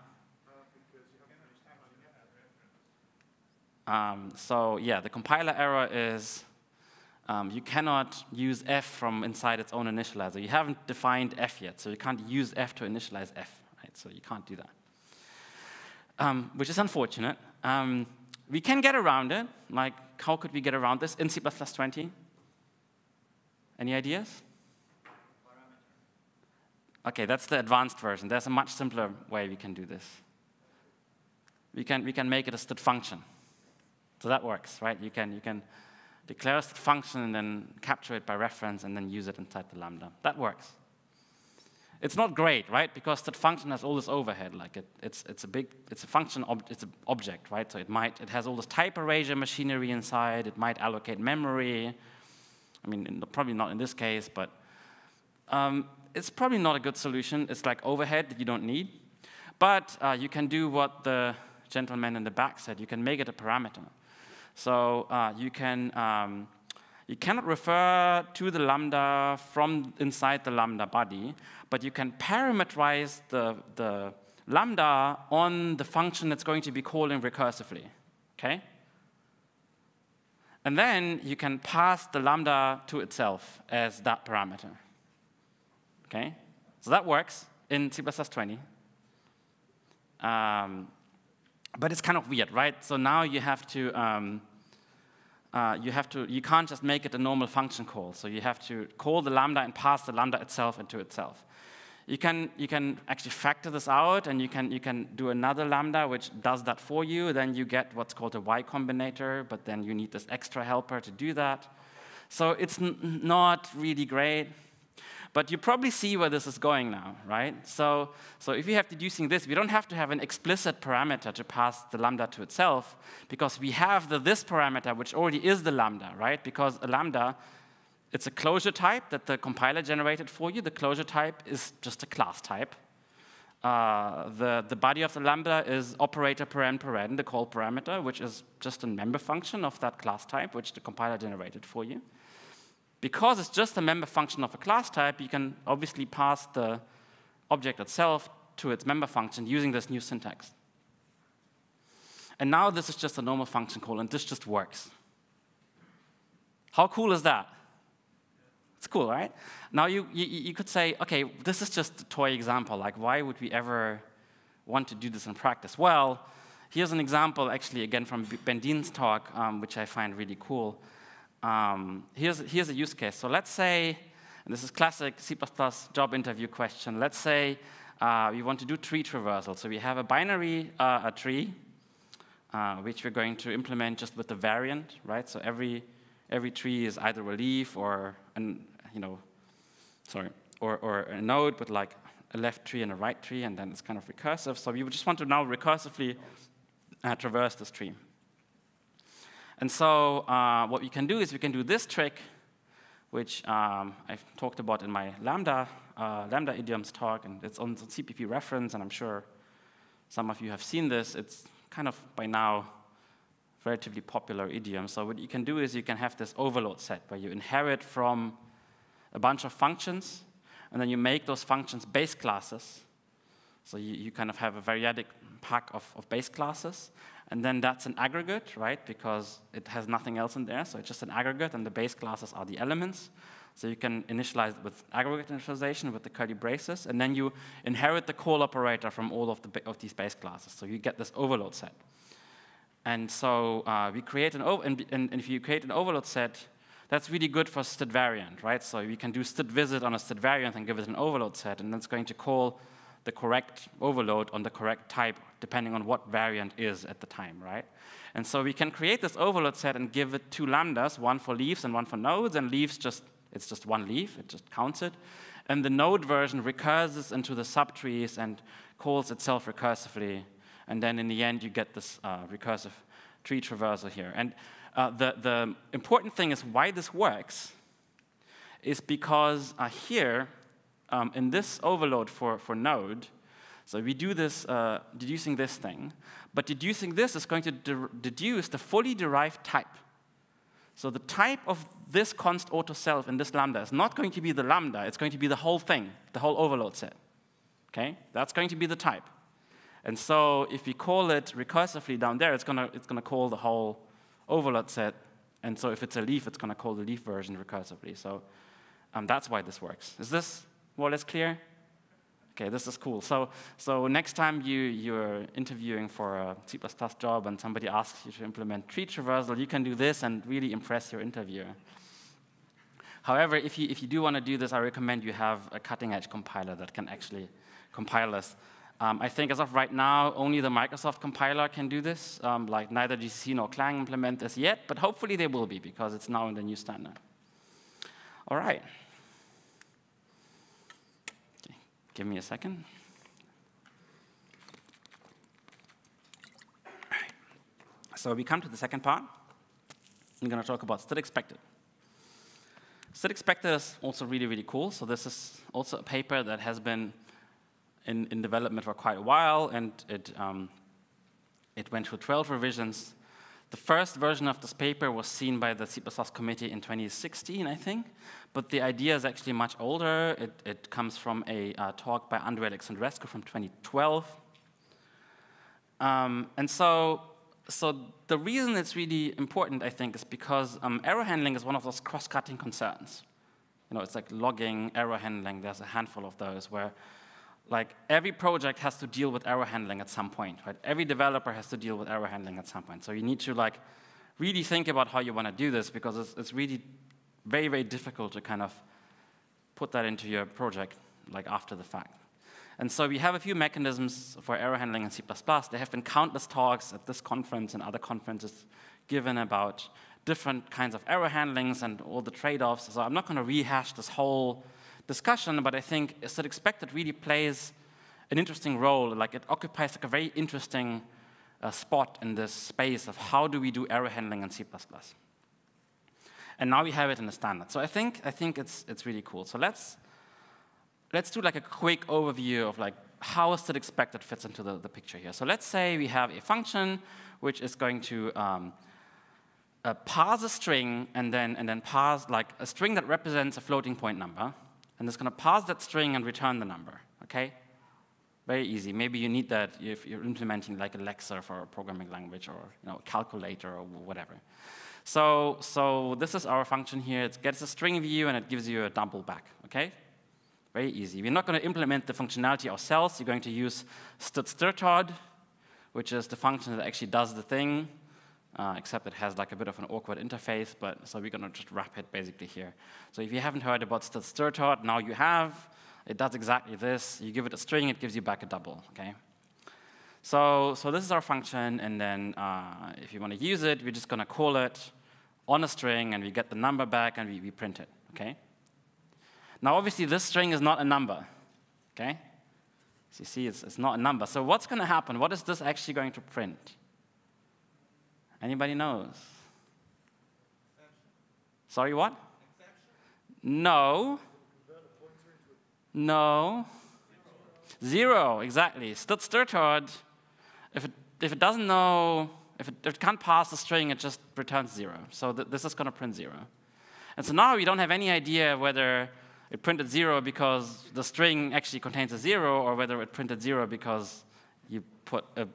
Um, so yeah, the compiler error is um, you cannot use f from inside its own initializer. You haven't defined f yet, so you can't use f to initialize f, right? So you can't do that, um, which is unfortunate. Um, we can get around it. Like, how could we get around this in C++20? Any ideas? Okay, that's the advanced version. There's a much simpler way we can do this. We can, we can make it a std function. So that works, right? You can, you can declare a function and then capture it by reference and then use it inside the Lambda. That works. It's not great, right? Because that function has all this overhead. Like it, it's, it's a big, it's a function, ob it's an object, right? So it might, it has all this type erasure machinery inside. It might allocate memory. I mean, probably not in this case, but um, it's probably not a good solution. It's like overhead that you don't need. But uh, you can do what the gentleman in the back said. You can make it a parameter. So uh, you can um, you cannot refer to the lambda from inside the lambda body, but you can parameterize the, the lambda on the function that's going to be calling recursively. Okay? And then you can pass the lambda to itself as that parameter. Okay? So that works in C++20. Um, but it's kind of weird, right? So now you have to um, uh, you have to, you can't just make it a normal function call. So you have to call the lambda and pass the lambda itself into itself. You can, you can actually factor this out, and you can, you can do another lambda which does that for you. Then you get what's called a Y Combinator, but then you need this extra helper to do that. So it's not really great. But you probably see where this is going now, right? So, so if we have deducing this, we don't have to have an explicit parameter to pass the lambda to itself, because we have the this parameter, which already is the lambda, right? Because a lambda, it's a closure type that the compiler generated for you. The closure type is just a class type. Uh, the, the body of the lambda is operator paren paren, the call parameter, which is just a member function of that class type, which the compiler generated for you. Because it's just a member function of a class type, you can obviously pass the object itself to its member function using this new syntax. And now this is just a normal function call, and this just works. How cool is that? It's cool, right? Now you, you, you could say, okay, this is just a toy example. Like, why would we ever want to do this in practice? Well, here's an example, actually, again, from Ben Deane's talk, um, which I find really cool. Um, here's, here's a use case. So let's say, and this is classic C++ job interview question. Let's say uh, we want to do tree traversal. So we have a binary uh, a tree, uh, which we're going to implement just with the variant, right? So every, every tree is either a leaf or, an, you know, sorry, or, or a node with like a left tree and a right tree, and then it's kind of recursive. So we just want to now recursively uh, traverse this tree. And so uh, what we can do is we can do this trick, which um, I've talked about in my Lambda, uh, Lambda idioms talk, and it's on cppreference, and I'm sure some of you have seen this. It's kind of, by now, relatively popular idiom. So what you can do is you can have this overload set, where you inherit from a bunch of functions, and then you make those functions base classes. So you, you kind of have a variadic pack of, of base classes, and then that's an aggregate, right? Because it has nothing else in there, so it's just an aggregate, and the base classes are the elements. So you can initialize it with aggregate initialization with the curly braces, and then you inherit the call operator from all of, the, of these base classes. So you get this overload set. And so uh, we create an, over and, and, if you create an overload set, that's really good for std variant, right? So we can do std visit on a std variant and give it an overload set, and that's going to call the correct overload on the correct type, depending on what variant is at the time, right? And so we can create this overload set and give it two lambdas, one for leaves and one for nodes, and leaves just, it's just one leaf, it just counts it. And the node version recurses into the subtrees and calls itself recursively. And then in the end, you get this uh, recursive tree traversal here. And uh, the, the important thing is why this works is because uh, here, um, in this overload for, for node, so we do this uh, deducing this thing, but deducing this is going to de deduce the fully derived type. So the type of this const auto self in this lambda is not going to be the lambda, it's going to be the whole thing, the whole overload set. Okay? That's going to be the type. And so if we call it recursively down there, it's gonna, it's gonna call the whole overload set. And so if it's a leaf, it's gonna call the leaf version recursively. So um, that's why this works. Is this more or less clear? Okay, this is cool. So, so next time you, you're interviewing for a C++ job and somebody asks you to implement tree traversal, you can do this and really impress your interviewer. However, if you, if you do want to do this, I recommend you have a cutting-edge compiler that can actually compile this. Um, I think as of right now, only the Microsoft compiler can do this. Um, like neither GCC nor Clang implement this yet, but hopefully they will be because it's now in the new standard. All right. Give me a second. So we come to the second part. I'm going to talk about std expected. Std expected is also really, really cool. So this is also a paper that has been in, in development for quite a while, and it, um, it went through 12 revisions. The first version of this paper was seen by the C++ committee in 2016, I think. But the idea is actually much older. It, it comes from a uh, talk by Andrei Alexandrescu from 2012. Um, and so, so the reason it's really important, I think, is because um, error handling is one of those cross-cutting concerns. You know, it's like logging, error handling. There's a handful of those where like every project has to deal with error handling at some point, right? Every developer has to deal with error handling at some point. So you need to like really think about how you want to do this because it's, it's really very, very difficult to kind of put that into your project like after the fact. And so we have a few mechanisms for error handling in C++. There have been countless talks at this conference and other conferences given about different kinds of error handlings and all the trade-offs. So I'm not going to rehash this whole discussion, but I think expected really plays an interesting role. Like it occupies like a very interesting uh, spot in this space of how do we do error handling in C++. And now we have it in the standard. So I think, I think it's, it's really cool. So let's, let's do like a quick overview of like how expected fits into the, the picture here. So let's say we have a function which is going to um, uh, parse a string and then, and then parse like a string that represents a floating point number. And it's going to parse that string and return the number, okay? Very easy. Maybe you need that if you're implementing like a lexer for a programming language or you know, a calculator or whatever. So, so this is our function here. It gets a string view and it gives you a double back, okay? Very easy. We're not going to implement the functionality ourselves. You're going to use std which is the function that actually does the thing, uh, except it has like a bit of an awkward interface, but so we're gonna just wrap it basically here. So if you haven't heard about std now you have. It does exactly this. You give it a string, it gives you back a double, okay? So, so this is our function, and then uh, if you want to use it, we're just going to call it on a string, and we get the number back, and we, we print it, okay? Now, obviously, this string is not a number, okay? So you see, it's, it's not a number. So what's going to happen? What is this actually going to print? Anybody knows? Sorry, what? No. No. Zero, exactly. Std if it, if it doesn't know, if it, if it can't pass the string, it just returns zero. So th this is going to print zero. And so now we don't have any idea whether it printed zero because the string actually contains a zero or whether it printed zero because you put a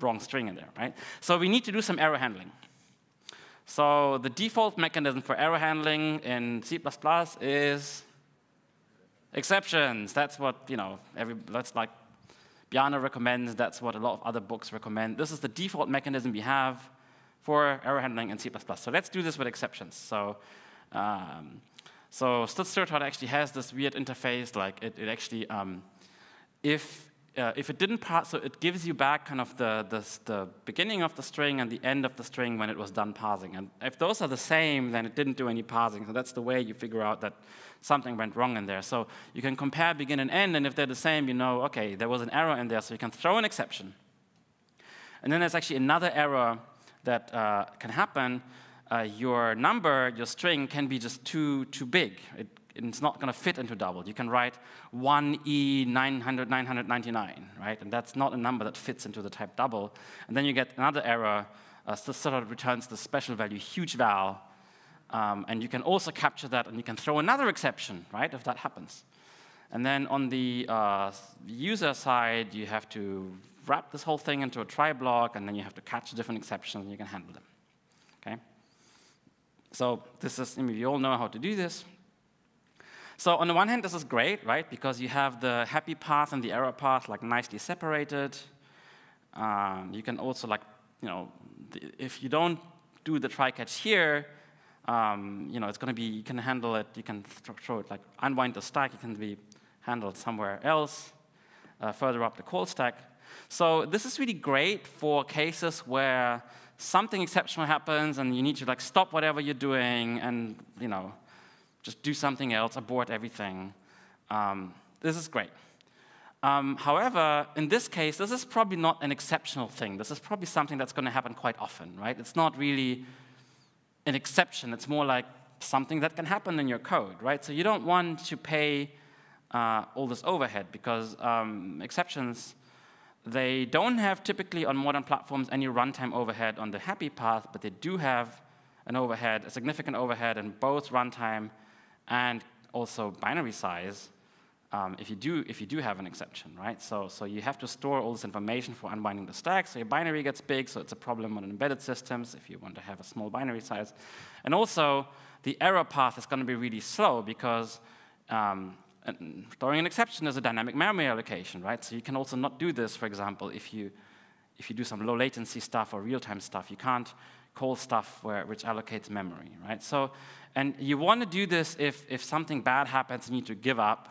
wrong string in there, right? So we need to do some error handling. So the default mechanism for error handling in C++ is exceptions. That's what, you know, every, that's like Bjarne recommends, that's what a lot of other books recommend. This is the default mechanism we have for error handling in C++. So let's do this with exceptions. So, um, so std actually has this weird interface, like it, it actually, um, if uh, if it didn't pass, so it gives you back kind of the, the, the, beginning of the string and the end of the string when it was done parsing. And if those are the same, then it didn't do any parsing. So that's the way you figure out that something went wrong in there. So you can compare begin and end, and if they're the same, you know, okay, there was an error in there, so you can throw an exception. And then there's actually another error that uh, can happen. Uh, your number, your string, can be just too, too big. It it's not going to fit into double. You can write 1e 900, 999, right? And that's not a number that fits into the type double. And then you get another error, uh, sort of returns the special value huge val. Um, and you can also capture that, and you can throw another exception, right, if that happens. And then on the uh, user side, you have to wrap this whole thing into a try block, and then you have to catch different exceptions, and you can handle them. Okay? So this is, I mean, you all know how to do this. So on the one hand, this is great, right? Because you have the happy path and the error path like nicely separated. Um, you can also like, you know, if you don't do the try catch here, um, you know, it's going to be, you can handle it, you can throw it like unwind the stack, it can be handled somewhere else, uh, further up the call stack. So this is really great for cases where something exceptional happens and you need to like stop whatever you're doing and, you know, just do something else, abort everything. Um, this is great. Um, however, in this case, this is probably not an exceptional thing. This is probably something that's going to happen quite often, right? It's not really an exception. It's more like something that can happen in your code, right? So you don't want to pay uh, all this overhead because um, exceptions, they don't have typically on modern platforms any runtime overhead on the happy path, but they do have an overhead, a significant overhead in both runtime and also binary size um, if, you do, if you do have an exception, right? So, so you have to store all this information for unwinding the stack, so your binary gets big, so it's a problem on embedded systems if you want to have a small binary size. And also, the error path is going to be really slow because um, storing an exception is a dynamic memory allocation, right? So you can also not do this, for example, if you, if you do some low latency stuff or real-time stuff. You can't call stuff where, which allocates memory, right? So and you want to do this if, if something bad happens, you need to give up.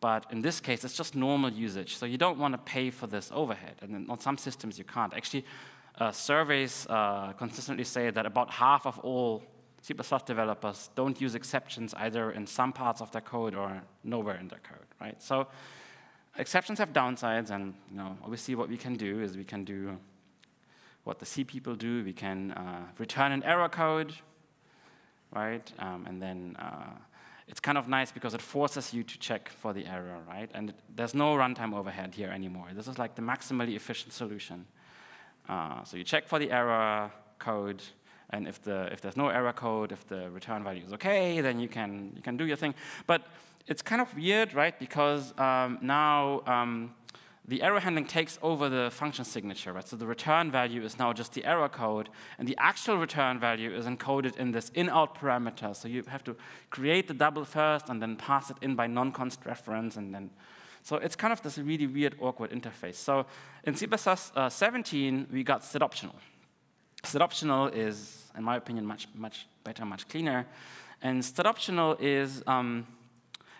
But in this case, it's just normal usage. So you don't want to pay for this overhead. And on some systems, you can't. Actually, uh, surveys uh, consistently say that about half of all C++ developers don't use exceptions either in some parts of their code or nowhere in their code, right? So exceptions have downsides, and you know, obviously what we can do is we can do what the C people do. We can uh, return an error code, right? Um, and then uh, it's kind of nice because it forces you to check for the error, right? And it, there's no runtime overhead here anymore. This is like the maximally efficient solution. Uh, so you check for the error code, and if, the, if there's no error code, if the return value is okay, then you can, you can do your thing. But it's kind of weird, right? Because um, now um, the error handling takes over the function signature, right? So the return value is now just the error code, and the actual return value is encoded in this in-out parameter. So you have to create the double first and then pass it in by non-const reference and then So it's kind of this really weird, awkward interface. So in C++ uh, 17, we got std optional. Std optional is, in my opinion, much, much better, much cleaner. And std optional is um,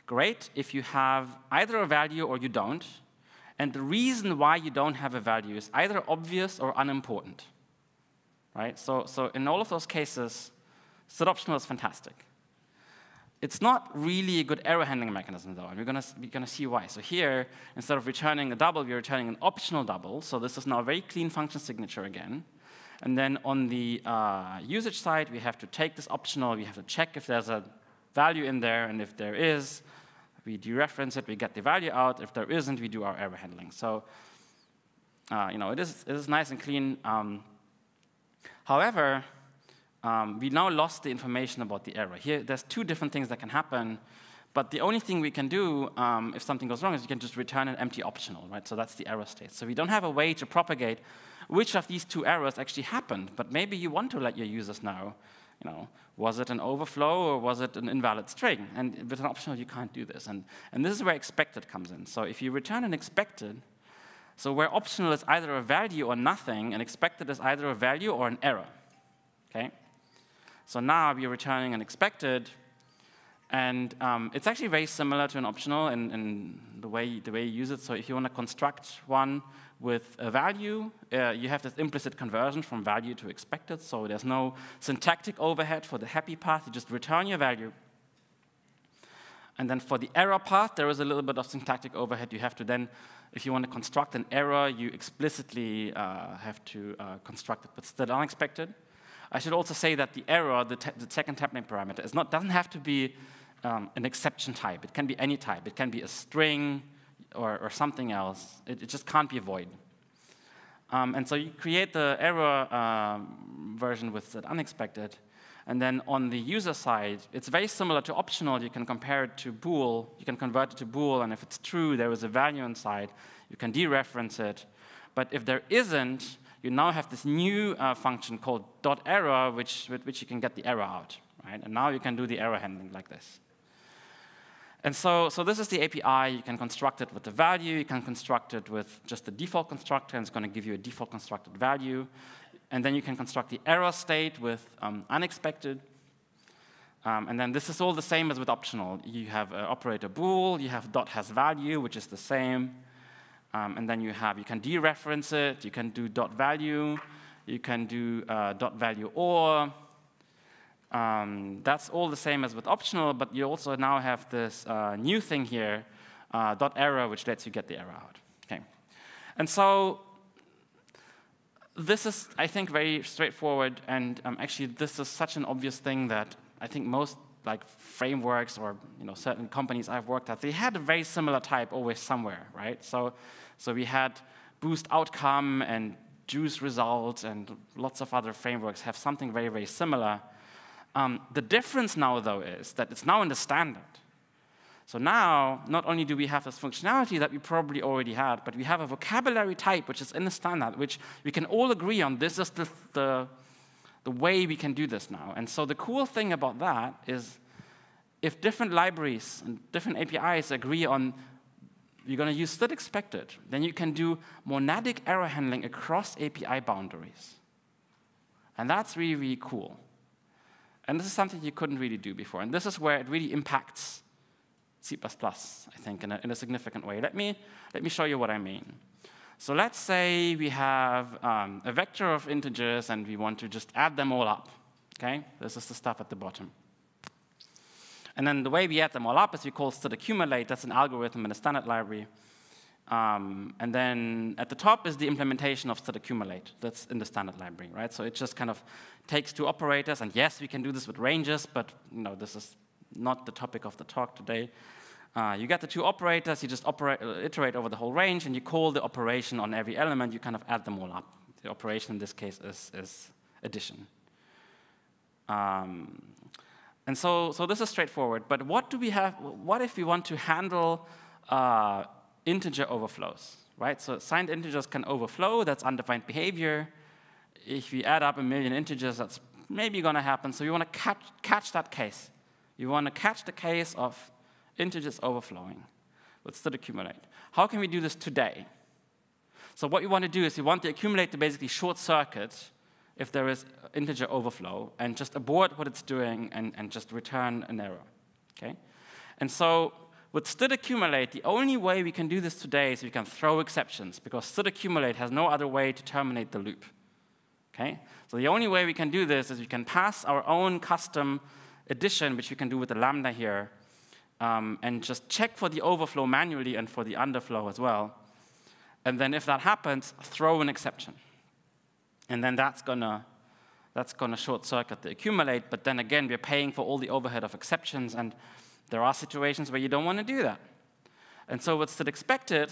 great if you have either a value or you don't. And the reason why you don't have a value is either obvious or unimportant. Right? So, so in all of those cases, std optional is fantastic. It's not really a good error handling mechanism, though, and we're gonna, we're gonna see why. So here, instead of returning a double, we're returning an optional double. So this is now a very clean function signature again. And then on the uh, usage side, we have to take this optional. We have to check if there's a value in there, and if there is, we dereference it, we get the value out. If there isn't, we do our error handling. So uh, you know, it is, it is nice and clean. Um, however, um, we now lost the information about the error. Here, there's two different things that can happen, but the only thing we can do um, if something goes wrong is we can just return an empty optional, right? So that's the error state. So we don't have a way to propagate which of these two errors actually happened, but maybe you want to let your users know, you know, was it an overflow or was it an invalid string? And with an optional, you can't do this. And, and this is where expected comes in. So if you return an expected, so where optional is either a value or nothing, and expected is either a value or an error, okay? So now we're returning an expected, and um, it's actually very similar to an optional in, in, the, way, the way you use it. So if you want to construct one with a value, uh, you have this implicit conversion from value to expected. So there's no syntactic overhead for the happy path. You just return your value. And then for the error path, there is a little bit of syntactic overhead. You have to then, if you want to construct an error, you explicitly uh, have to uh, construct it but std unexpected. I should also say that the error, the, the second type parameter, is not, doesn't have to be um, an exception type. It can be any type. It can be a string or, or something else. It, it, just can't be a void. Um, and so you create the error um, version with that unexpected. And then on the user side, it's very similar to optional. You can compare it to bool. You can convert it to bool. And if it's true, there is a value inside. You can dereference it. But if there isn't, you now have this new uh, function called dot error, which, with which you can get the error out. Right? And now you can do the error handling like this. And so, so this is the API. You can construct it with the value. You can construct it with just the default constructor, and it's going to give you a default constructed value. And then you can construct the error state with um, unexpected. Um, and then this is all the same as with optional. You have uh, operator bool. You have dot has value, which is the same. Um, and then you have, you can dereference it, you can do dot value, you can do uh, dot value or. Um, that's all the same as with optional, but you also now have this uh, new thing here, uh, dot error, which lets you get the error out. Okay. And so this is, I think, very straightforward, and um, actually this is such an obvious thing that I think most like frameworks or you know certain companies I've worked at, they had a very similar type always somewhere, right? So so we had boost outcome and JUCE result and lots of other frameworks have something very, very similar. Um, the difference now, though, is that it's now in the standard. So now, not only do we have this functionality that we probably already had, but we have a vocabulary type which is in the standard, which we can all agree on this is the, the, the way we can do this now. And so the cool thing about that is if different libraries and different APIs agree on you're going to use std expected, then you can do monadic error handling across API boundaries. And that's really, really cool. And this is something you couldn't really do before. And this is where it really impacts C++, I think, in a, in a significant way. Let me, let me show you what I mean. So let's say we have um, a vector of integers and we want to just add them all up. Okay? This is the stuff at the bottom. And then the way we add them all up is we call std accumulate. That's an algorithm in a standard library. Um, and then at the top is the implementation of std accumulate. That's in the standard library, right? So it just kind of takes two operators. And yes, we can do this with ranges, but you know, this is not the topic of the talk today. Uh, you get the two operators, you just operate, uh, iterate over the whole range, and you call the operation on every element, you kind of add them all up. The operation in this case is, is addition. Um, and so, so this is straightforward. But what do we have? What if we want to handle uh, integer overflows, right? So signed integers can overflow. That's undefined behavior. If we add up a million integers, that's maybe going to happen. So you want to catch, catch that case. You want to catch the case of integers overflowing. but std accumulate. How can we do this today? So what we want to do is we want the accumulate to basically short circuit if there is integer overflow and just abort what it's doing and, and just return an error. Okay? And so with std accumulate, the only way we can do this today is we can throw exceptions because std accumulate has no other way to terminate the loop. Okay? So the only way we can do this is we can pass our own custom addition, which we can do with the lambda here, um, and just check for the overflow manually and for the underflow as well. And then if that happens, throw an exception. And then that's gonna that's gonna short circuit the accumulate, but then again, we're paying for all the overhead of exceptions, and there are situations where you don't want to do that. And so what's expected,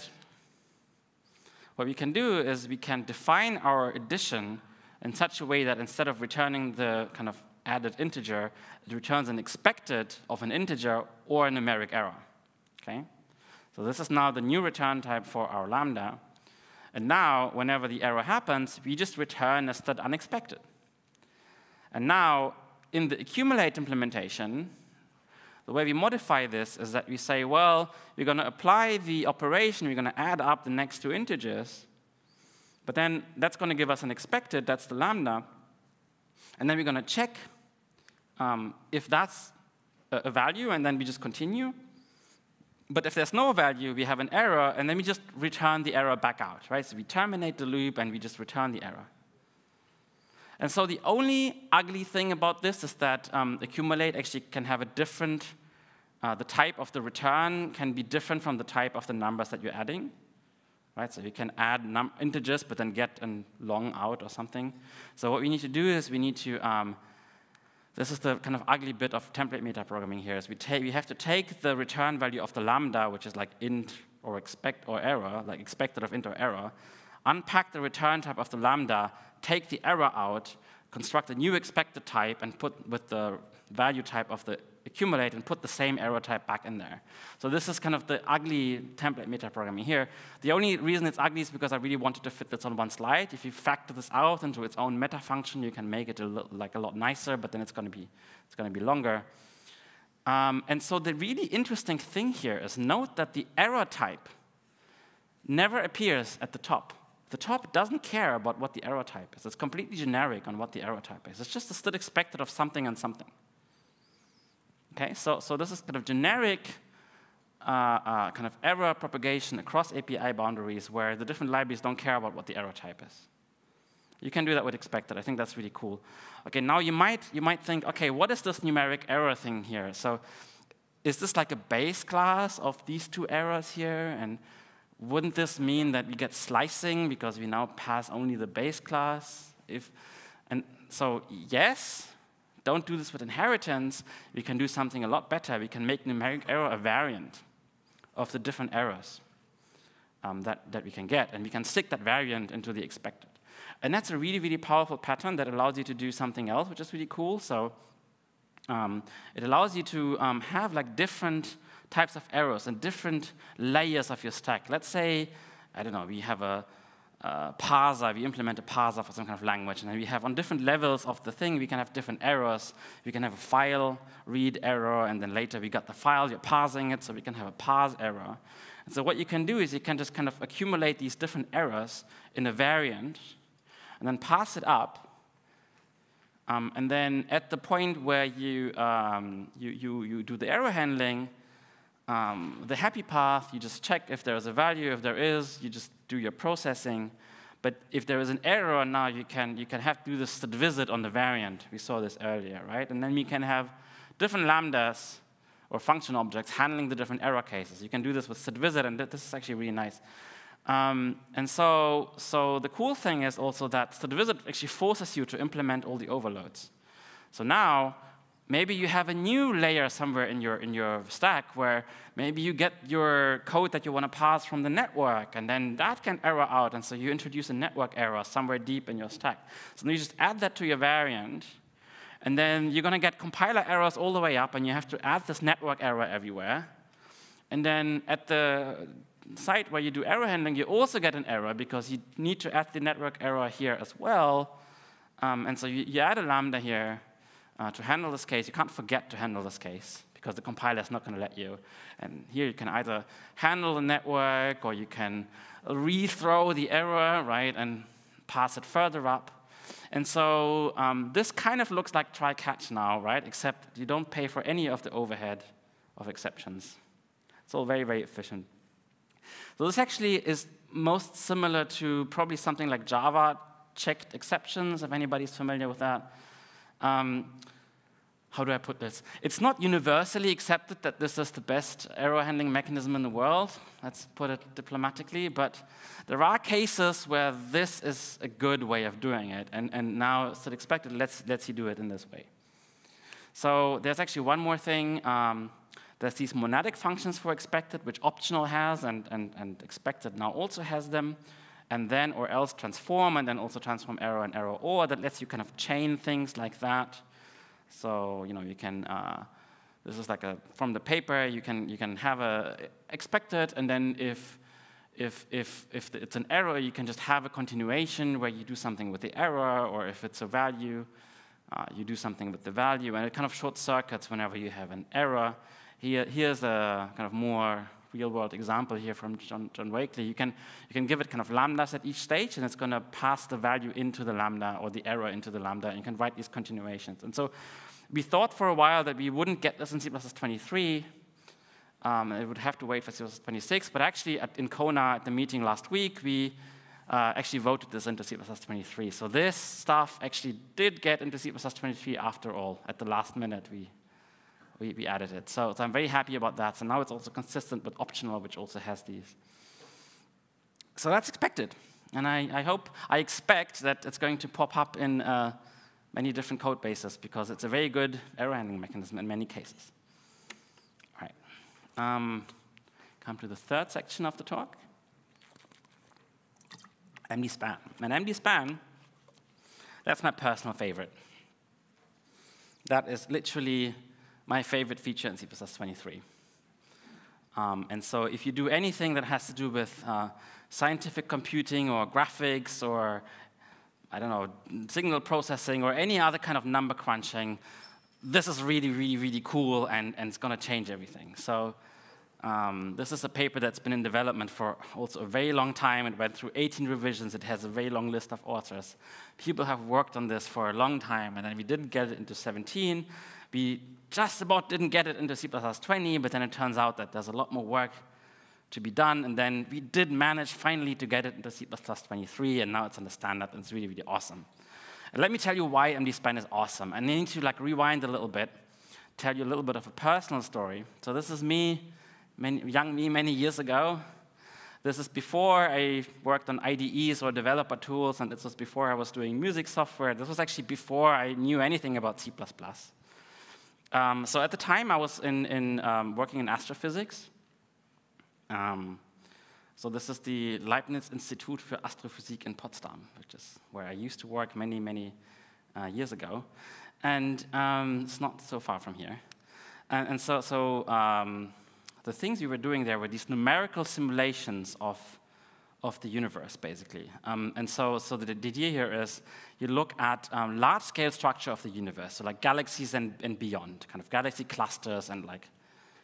what we can do is we can define our addition in such a way that instead of returning the kind of added integer, it returns an expected of an integer or a numeric error. Okay? So this is now the new return type for our lambda. And now, whenever the error happens, we just return a std unexpected. And now, in the accumulate implementation, the way we modify this is that we say, well, we're going to apply the operation, we're going to add up the next two integers, but then that's going to give us an expected, that's the lambda, and then we're going to check um, if that's a, a value, and then we just continue. But if there's no value, we have an error, and then we just return the error back out, right? So we terminate the loop, and we just return the error. And so the only ugly thing about this is that um, accumulate actually can have a different, uh, the type of the return can be different from the type of the numbers that you're adding. Right? So you can add integers, but then get a long out or something. So what we need to do is we need to um, this is the kind of ugly bit of template metaprogramming here, is we, we have to take the return value of the lambda, which is like int or expect or error, like expected of int or error, unpack the return type of the lambda, take the error out, construct a new expected type, and put with the value type of the accumulate and put the same error type back in there. So this is kind of the ugly template metaprogramming here. The only reason it's ugly is because I really wanted to fit this on one slide. If you factor this out into its own meta function, you can make it a like a lot nicer, but then it's going to be it's going to be longer. Um, and so the really interesting thing here is note that the error type never appears at the top. The top doesn't care about what the error type is. It's completely generic on what the error type is. It's just a std expected of something and something. Okay, so, so this is kind of generic uh, uh, kind of error propagation across API boundaries where the different libraries don't care about what the error type is. You can do that with expected. I think that's really cool. Okay, now you might, you might think, okay, what is this numeric error thing here? So is this like a base class of these two errors here? And wouldn't this mean that we get slicing because we now pass only the base class? If, and so yes, don't do this with inheritance. We can do something a lot better. We can make numeric error a variant of the different errors um, that, that we can get. And we can stick that variant into the expected. And that's a really, really powerful pattern that allows you to do something else, which is really cool. So um, it allows you to um, have like different types of errors and different layers of your stack. Let's say, I don't know, we have a uh, parser, we implement a parser for some kind of language, and then we have on different levels of the thing, we can have different errors. We can have a file read error, and then later we got the file, you're parsing it, so we can have a parse error. And so what you can do is you can just kind of accumulate these different errors in a variant, and then pass it up. Um, and then at the point where you, um, you, you, you do the error handling, um, the happy path, you just check if there is a value. If there is, you just do your processing. But if there is an error now, you can, you can have to do this visit on the variant. We saw this earlier, right? And then we can have different lambdas or function objects handling the different error cases. You can do this with visit, and this is actually really nice. Um, and so, so the cool thing is also that visit actually forces you to implement all the overloads. So now Maybe you have a new layer somewhere in your, in your stack where maybe you get your code that you want to pass from the network, and then that can error out, and so you introduce a network error somewhere deep in your stack. So then you just add that to your variant, and then you're going to get compiler errors all the way up, and you have to add this network error everywhere. And then at the site where you do error handling, you also get an error because you need to add the network error here as well. Um, and so you, you add a lambda here, uh, to handle this case, you can't forget to handle this case because the compiler is not going to let you. And here you can either handle the network or you can rethrow the error, right, and pass it further up. And so um, this kind of looks like try-catch now, right, except you don't pay for any of the overhead of exceptions. It's all very, very efficient. So this actually is most similar to probably something like Java checked exceptions, if anybody's familiar with that. Um, how do I put this? It's not universally accepted that this is the best error handling mechanism in the world, let's put it diplomatically, but there are cases where this is a good way of doing it, and, and now it's expected, let's, let's you do it in this way. So there's actually one more thing. Um, there's these monadic functions for expected, which optional has, and, and, and expected now also has them and then or else transform, and then also transform error and error or. That lets you kind of chain things like that. So you know you can. Uh, this is like a from the paper. You can you can have a expected, and then if if if if it's an error, you can just have a continuation where you do something with the error, or if it's a value, uh, you do something with the value, and it kind of short circuits whenever you have an error. Here here's a kind of more real-world example here from John, John Wakely, you can, you can give it kind of lambdas at each stage, and it's going to pass the value into the lambda or the error into the lambda, and you can write these continuations. And so we thought for a while that we wouldn't get this in C++23, um, it would have to wait for C++26, but actually at, in Kona at the meeting last week, we uh, actually voted this into C++23. So this stuff actually did get into C++23 after all. At the last minute, we we, we added it. So, so I'm very happy about that. So now it's also consistent with optional, which also has these. So that's expected. And I, I hope, I expect that it's going to pop up in uh, many different code bases because it's a very good error handling mechanism in many cases. All right. Um, come to the third section of the talk. MD-span. And MD-span, that's my personal favorite. That is literally my favorite feature in C++23. Um, and so if you do anything that has to do with uh, scientific computing or graphics or, I don't know, signal processing or any other kind of number crunching, this is really, really, really cool and, and it's going to change everything. So um, this is a paper that's been in development for also a very long time. It went through 18 revisions. It has a very long list of authors. People have worked on this for a long time, and then we didn't get it into 17. We just about didn't get it into C++20, but then it turns out that there's a lot more work to be done, and then we did manage finally to get it into C++23, and now it's on the standard, and it's really, really awesome. And let me tell you why MD-Span is awesome. I need to like rewind a little bit, tell you a little bit of a personal story. So this is me, many, young me many years ago. This is before I worked on IDEs or developer tools, and this was before I was doing music software. This was actually before I knew anything about C++. Um, so at the time, I was in, in um, working in astrophysics. Um, so this is the Leibniz Institut für Astrophysik in Potsdam, which is where I used to work many, many uh, years ago. And um, it's not so far from here. And, and so, so um, the things we were doing there were these numerical simulations of of the universe, basically. Um, and so, so the, the, idea here is you look at um, large-scale structure of the universe, so like galaxies and, and beyond, kind of galaxy clusters and like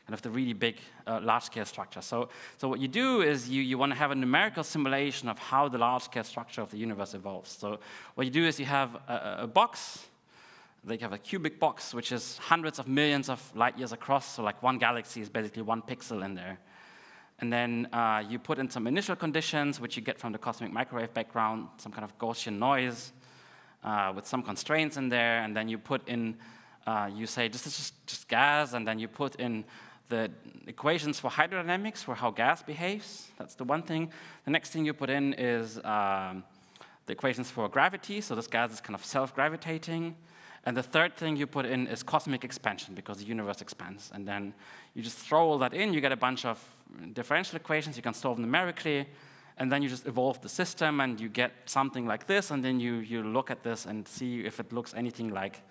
kind of the really big uh, large-scale structure. So, so what you do is you, you want to have a numerical simulation of how the large-scale structure of the universe evolves. So what you do is you have a, a box, they have a cubic box, which is hundreds of millions of light years across, so like one galaxy is basically one pixel in there. And then uh, you put in some initial conditions, which you get from the cosmic microwave background, some kind of Gaussian noise uh, with some constraints in there. And then you put in, uh, you say, this is just, just, gas. And then you put in the equations for hydrodynamics, for how gas behaves. That's the one thing. The next thing you put in is um, the equations for gravity. So this gas is kind of self-gravitating. And the third thing you put in is cosmic expansion, because the universe expands. And then you just throw all that in, you get a bunch of differential equations, you can solve numerically, and then you just evolve the system, and you get something like this, and then you, you look at this and see if it looks anything like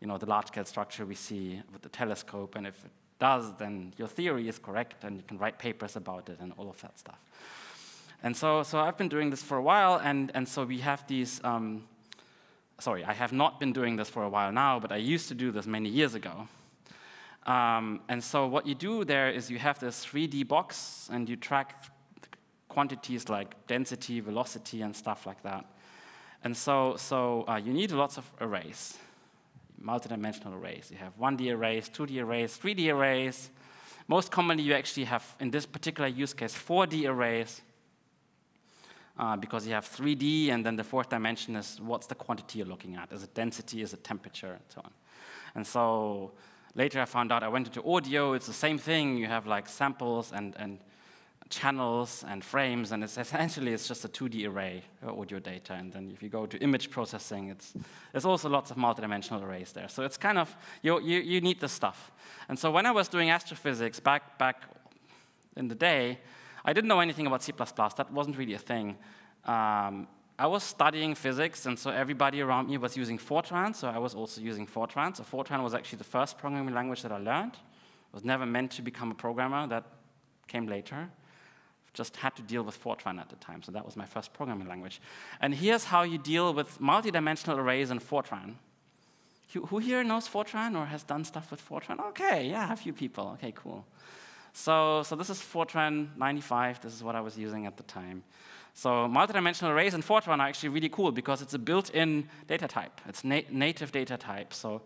you know, the large-scale structure we see with the telescope, and if it does, then your theory is correct, and you can write papers about it and all of that stuff. And so, so I've been doing this for a while, and, and so we have these um, sorry, I have not been doing this for a while now, but I used to do this many years ago. Um, and so what you do there is you have this 3D box, and you track quantities like density, velocity, and stuff like that. And so, so uh, you need lots of arrays, multidimensional arrays. You have 1D arrays, 2D arrays, 3D arrays. Most commonly, you actually have, in this particular use case, 4D arrays, uh, because you have 3D, and then the fourth dimension is what's the quantity you're looking at? Is it density? Is it temperature? And so on. And so later I found out I went into audio, it's the same thing. You have like samples and, and channels and frames, and it's essentially it's just a 2D array of audio data. And then if you go to image processing, it's, there's also lots of multidimensional arrays there. So it's kind of, you, you, you need this stuff. And so when I was doing astrophysics back, back in the day, I didn't know anything about C++. That wasn't really a thing. Um, I was studying physics, and so everybody around me was using Fortran, so I was also using Fortran. So Fortran was actually the first programming language that I learned. I was never meant to become a programmer. That came later just had to deal with Fortran at the time, so that was my first programming language. And here's how you deal with multidimensional arrays in Fortran. Who here knows Fortran or has done stuff with Fortran? Okay, yeah, a few people. Okay, cool. So, so this is Fortran 95. This is what I was using at the time. So multidimensional arrays in Fortran are actually really cool because it's a built-in data type. It's na native data type. So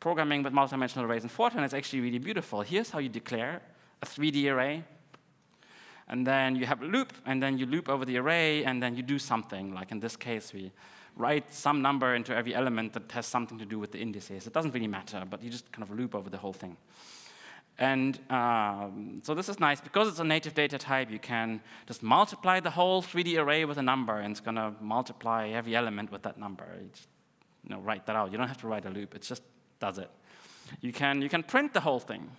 programming with multidimensional arrays in Fortran is actually really beautiful. Here's how you declare a 3D array and then you have a loop, and then you loop over the array, and then you do something. Like in this case, we write some number into every element that has something to do with the indices. It doesn't really matter, but you just kind of loop over the whole thing. And um, so this is nice. Because it's a native data type, you can just multiply the whole 3D array with a number, and it's going to multiply every element with that number. You just you know, write that out. You don't have to write a loop. It just does it. You can, you can print the whole thing.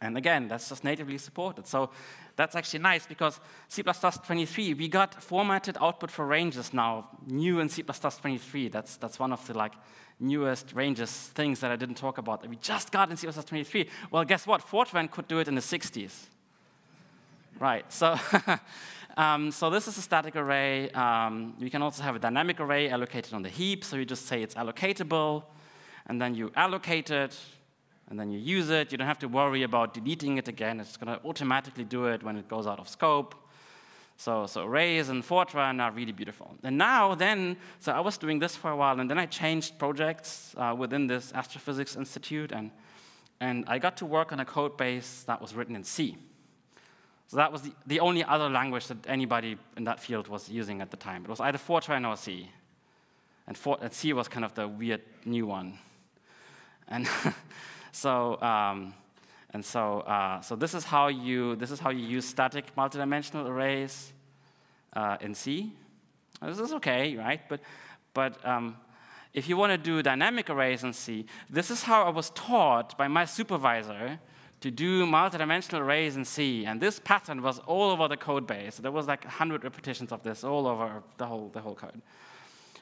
And again, that's just natively supported. So that's actually nice because C++23, we got formatted output for ranges now, new in C++23. That's, that's one of the like newest ranges things that I didn't talk about that we just got in C++23. Well, guess what? Fortran could do it in the 60s. Right, so, um, so this is a static array. Um, we can also have a dynamic array allocated on the heap. So you just say it's allocatable, and then you allocate it, and then you use it. You don't have to worry about deleting it again. It's going to automatically do it when it goes out of scope. So, so arrays and Fortran are really beautiful. And now, then, so I was doing this for a while, and then I changed projects uh, within this Astrophysics Institute, and, and I got to work on a code base that was written in C. So that was the, the only other language that anybody in that field was using at the time. It was either Fortran or C. And, For, and C was kind of the weird new one. And So, um, and so, uh, so this is how you this is how you use static multidimensional arrays uh, in C. This is okay, right? But, but um, if you want to do dynamic arrays in C, this is how I was taught by my supervisor to do multidimensional arrays in C. And this pattern was all over the code base. There was like 100 repetitions of this all over the whole, the whole code.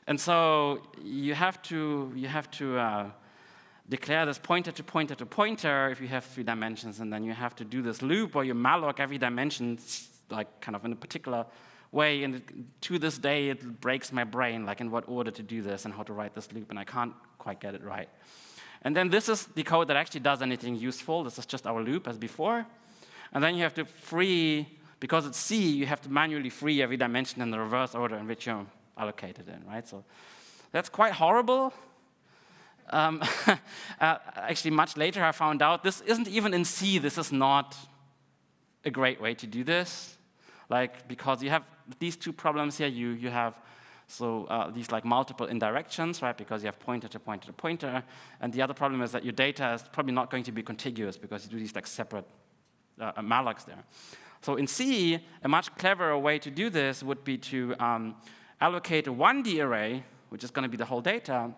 And so you have to, you have to uh, declare this pointer to pointer to pointer if you have three dimensions, and then you have to do this loop where you malloc every dimension, like kind of in a particular way. And to this day, it breaks my brain, like in what order to do this and how to write this loop, and I can't quite get it right. And then this is the code that actually does anything useful. This is just our loop as before. And then you have to free, because it's C, you have to manually free every dimension in the reverse order in which you're allocated in, right? So that's quite horrible, um, uh, actually, much later, I found out this isn't even in C. This is not a great way to do this. Like, because you have these two problems here. You, you have so uh, these like multiple indirections, right? Because you have pointer to pointer to pointer. And the other problem is that your data is probably not going to be contiguous because you do these like separate uh, mallocs there. So in C, a much cleverer way to do this would be to um, allocate a 1D array, which is going to be the whole data,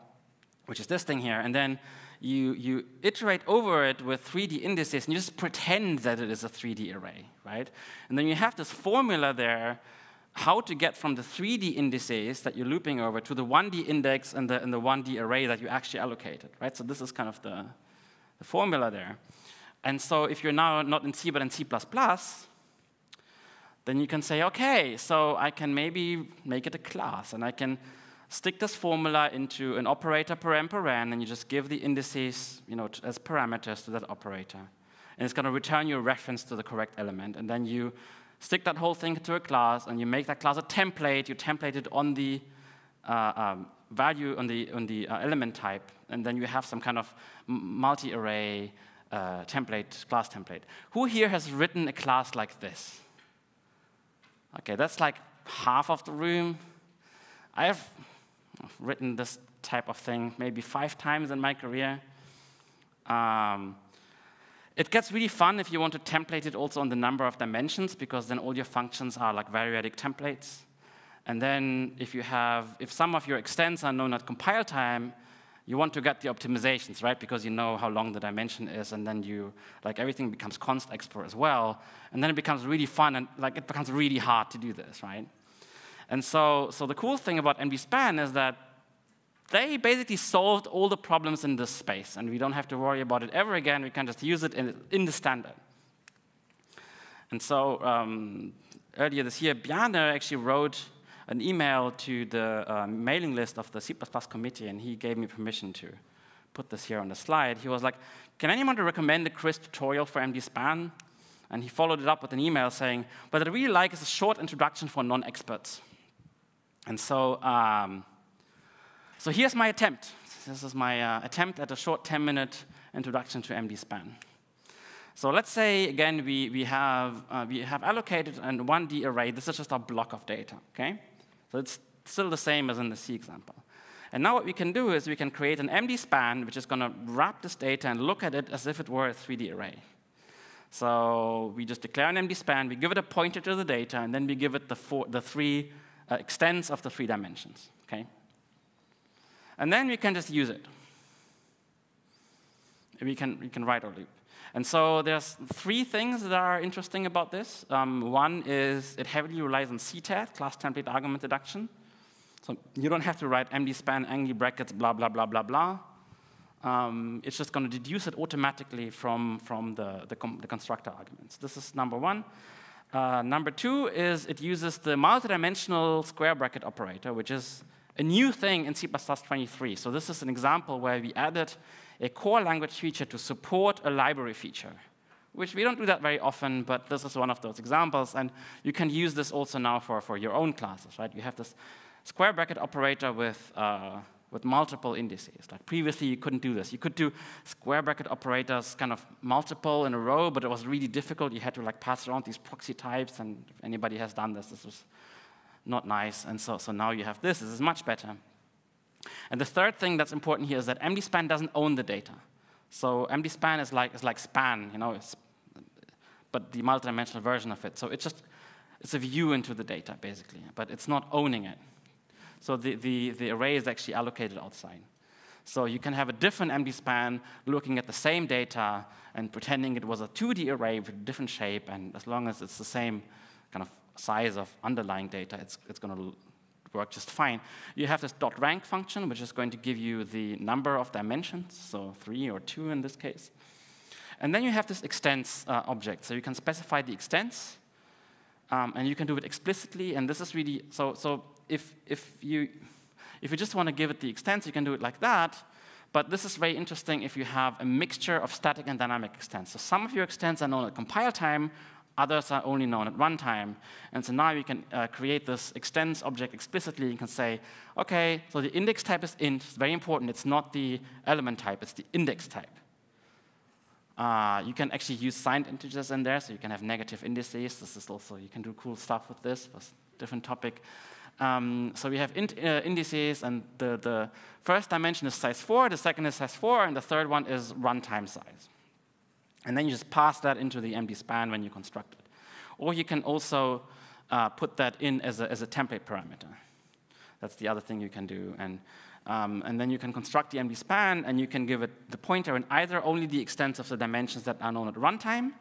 which is this thing here, and then you, you iterate over it with 3D indices, and you just pretend that it is a 3D array, right? And then you have this formula there how to get from the 3D indices that you're looping over to the 1D index and the, and the 1D array that you actually allocated, right? So this is kind of the, the formula there. And so if you're now not in C but in C++, then you can say, okay, so I can maybe make it a class, and I can stick this formula into an operator paren paren, and you just give the indices you know, as parameters to that operator. And it's going to return you a reference to the correct element. And then you stick that whole thing to a class, and you make that class a template. You template it on the uh, um, value, on the, on the uh, element type, and then you have some kind of multi-array uh, template, class template. Who here has written a class like this? Okay, that's like half of the room. I have written this type of thing maybe five times in my career. Um, it gets really fun if you want to template it also on the number of dimensions, because then all your functions are like variadic templates. And then if you have, if some of your extents are known at compile time, you want to get the optimizations, right? Because you know how long the dimension is, and then you, like everything becomes constexpr as well. And then it becomes really fun, and like it becomes really hard to do this, right? And so, so the cool thing about MDSpan is that they basically solved all the problems in this space, and we don't have to worry about it ever again. We can just use it in, in the standard. And so um, earlier this year, Bjarne actually wrote an email to the uh, mailing list of the C++ committee, and he gave me permission to put this here on the slide. He was like, can anyone recommend a crisp tutorial for MDSpan? And he followed it up with an email saying, what I really like is a short introduction for non-experts. And so, um, so here's my attempt. This is my uh, attempt at a short 10-minute introduction to MDSpan. So let's say, again, we, we, have, uh, we have allocated a 1D array. This is just a block of data, okay? So it's still the same as in the C example. And now what we can do is we can create an MDSpan, which is going to wrap this data and look at it as if it were a 3D array. So we just declare an MDSpan, we give it a pointer to the data, and then we give it the, four, the three uh, extents of the three dimensions. Okay? And then we can just use it. We can, we can write our loop. And so there's three things that are interesting about this. Um, one is it heavily relies on CTAD, class template argument deduction. So you don't have to write MDSpan, angle brackets, blah, blah, blah, blah, blah. Um, it's just going to deduce it automatically from, from the, the, the, constructor arguments. This is number one. Uh, number two is it uses the multidimensional square bracket operator, which is a new thing in C++23. So this is an example where we added a core language feature to support a library feature, which we don't do that very often, but this is one of those examples. And you can use this also now for, for your own classes, right? You have this square bracket operator with, uh, with multiple indices. Like previously, you couldn't do this. You could do square bracket operators kind of multiple in a row, but it was really difficult. You had to like pass around these proxy types, and if anybody has done this, this was not nice. And so, so now you have this. This is much better. And the third thing that's important here is that MDSpan doesn't own the data. So MDSpan is like, is like span, you know, but the multidimensional version of it. So it's just it's a view into the data, basically, but it's not owning it. So the, the, the array is actually allocated outside. So you can have a different MDSpan looking at the same data and pretending it was a 2D array with a different shape, and as long as it's the same kind of size of underlying data, it's, it's going to work just fine. You have this dot rank function, which is going to give you the number of dimensions, so three or two in this case. And then you have this extents uh, object. So you can specify the extents, um, and you can do it explicitly. And this is really, so, so if, if, you, if you just want to give it the extents, you can do it like that. But this is very interesting if you have a mixture of static and dynamic extents. So some of your extents are known at compile time, Others are only known at runtime. And so now you can uh, create this extents object explicitly. You can say, OK, so the index type is int. It's very important. It's not the element type. It's the index type. Uh, you can actually use signed integers in there, so you can have negative indices. This is also, you can do cool stuff with this. Different topic. Um, so we have int, uh, indices, and the, the first dimension is size 4, the second is size 4, and the third one is runtime size. And then you just pass that into the MDSpan when you construct it. Or you can also uh, put that in as a, as a template parameter. That's the other thing you can do. And, um, and then you can construct the MDSpan, and you can give it the pointer in either only the extents of the dimensions that are known at runtime,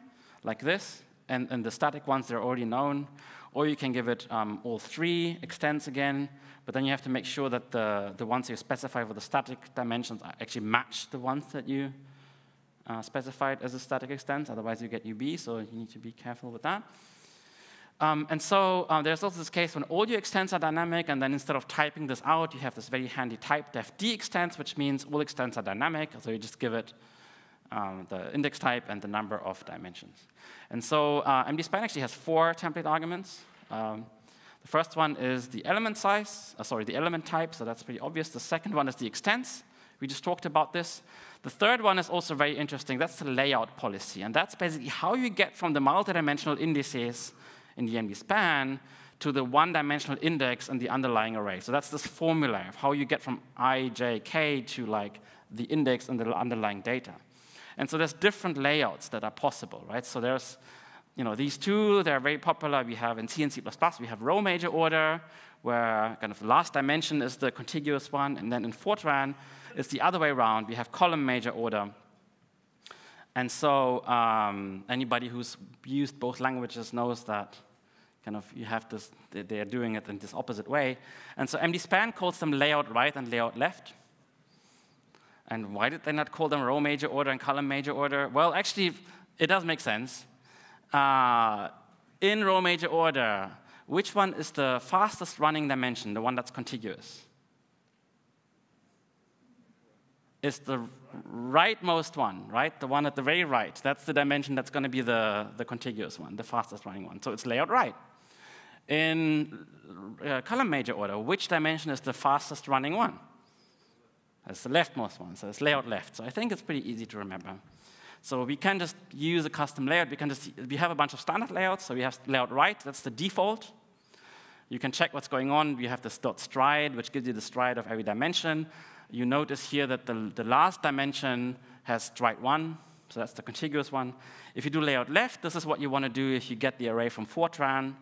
like this, and, and the static ones that are already known, or you can give it um, all three extents again, but then you have to make sure that the, the ones you specify for the static dimensions actually match the ones that you uh, specified as a static extent, otherwise you get UB, so you need to be careful with that. Um, and so uh, there's also this case when all your extents are dynamic, and then instead of typing this out, you have this very handy type def d extents, which means all extents are dynamic. So you just give it um, the index type and the number of dimensions. And so uh, MDSpan actually has four template arguments. Um, the first one is the element size, uh, sorry, the element type, so that's pretty obvious. The second one is the extents. We just talked about this. The third one is also very interesting. That's the layout policy. And that's basically how you get from the multidimensional indices in the MD span to the one-dimensional index and the underlying array. So that's this formula of how you get from i, j, k to like the index and the underlying data. And so there's different layouts that are possible, right? So there's, you know, these two, they're very popular. We have in C and C++, we have row major order, where kind of the last dimension is the contiguous one, and then in Fortran, it's the other way around. We have column major order. And so um, anybody who's used both languages knows that kind of you have this, they are doing it in this opposite way. And so MDSpan calls them layout right and layout left. And why did they not call them row major order and column major order? Well, actually, it does make sense. Uh, in row major order, which one is the fastest running dimension, the one that's contiguous? is the rightmost one, right? The one at the very right. That's the dimension that's going to be the, the contiguous one, the fastest running one. So it's layout right. In uh, column major order, which dimension is the fastest running one? That's the leftmost one, so it's layout left. So I think it's pretty easy to remember. So we can just use a custom layout. We can just, we have a bunch of standard layouts. So we have layout right, that's the default. You can check what's going on. We have this dot stride, which gives you the stride of every dimension you notice here that the, the last dimension has stride 1, so that's the contiguous one. If you do layout left, this is what you want to do if you get the array from Fortran.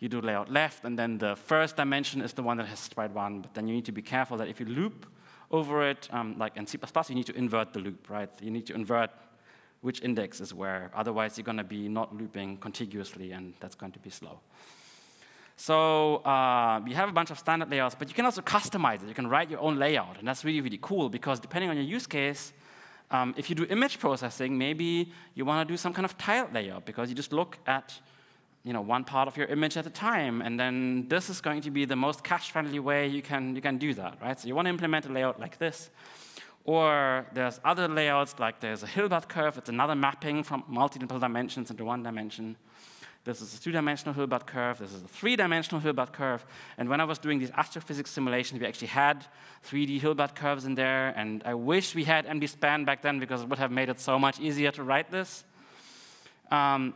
You do layout left, and then the first dimension is the one that has stride 1, but then you need to be careful that if you loop over it, um, like in C++, you need to invert the loop, right? You need to invert which index is where. Otherwise, you're going to be not looping contiguously, and that's going to be slow. So uh, we have a bunch of standard layouts, but you can also customize it. You can write your own layout, and that's really, really cool because depending on your use case, um, if you do image processing, maybe you want to do some kind of tile layout because you just look at you know, one part of your image at a time, and then this is going to be the most cache-friendly way you can, you can do that, right? So you want to implement a layout like this. Or there's other layouts, like there's a Hilbert curve. It's another mapping from multiple dimensions into one dimension. This is a two-dimensional Hilbert curve. This is a three-dimensional Hilbert curve. And when I was doing these astrophysics simulations, we actually had 3D Hilbert curves in there. And I wish we had MDSpan back then because it would have made it so much easier to write this. Um,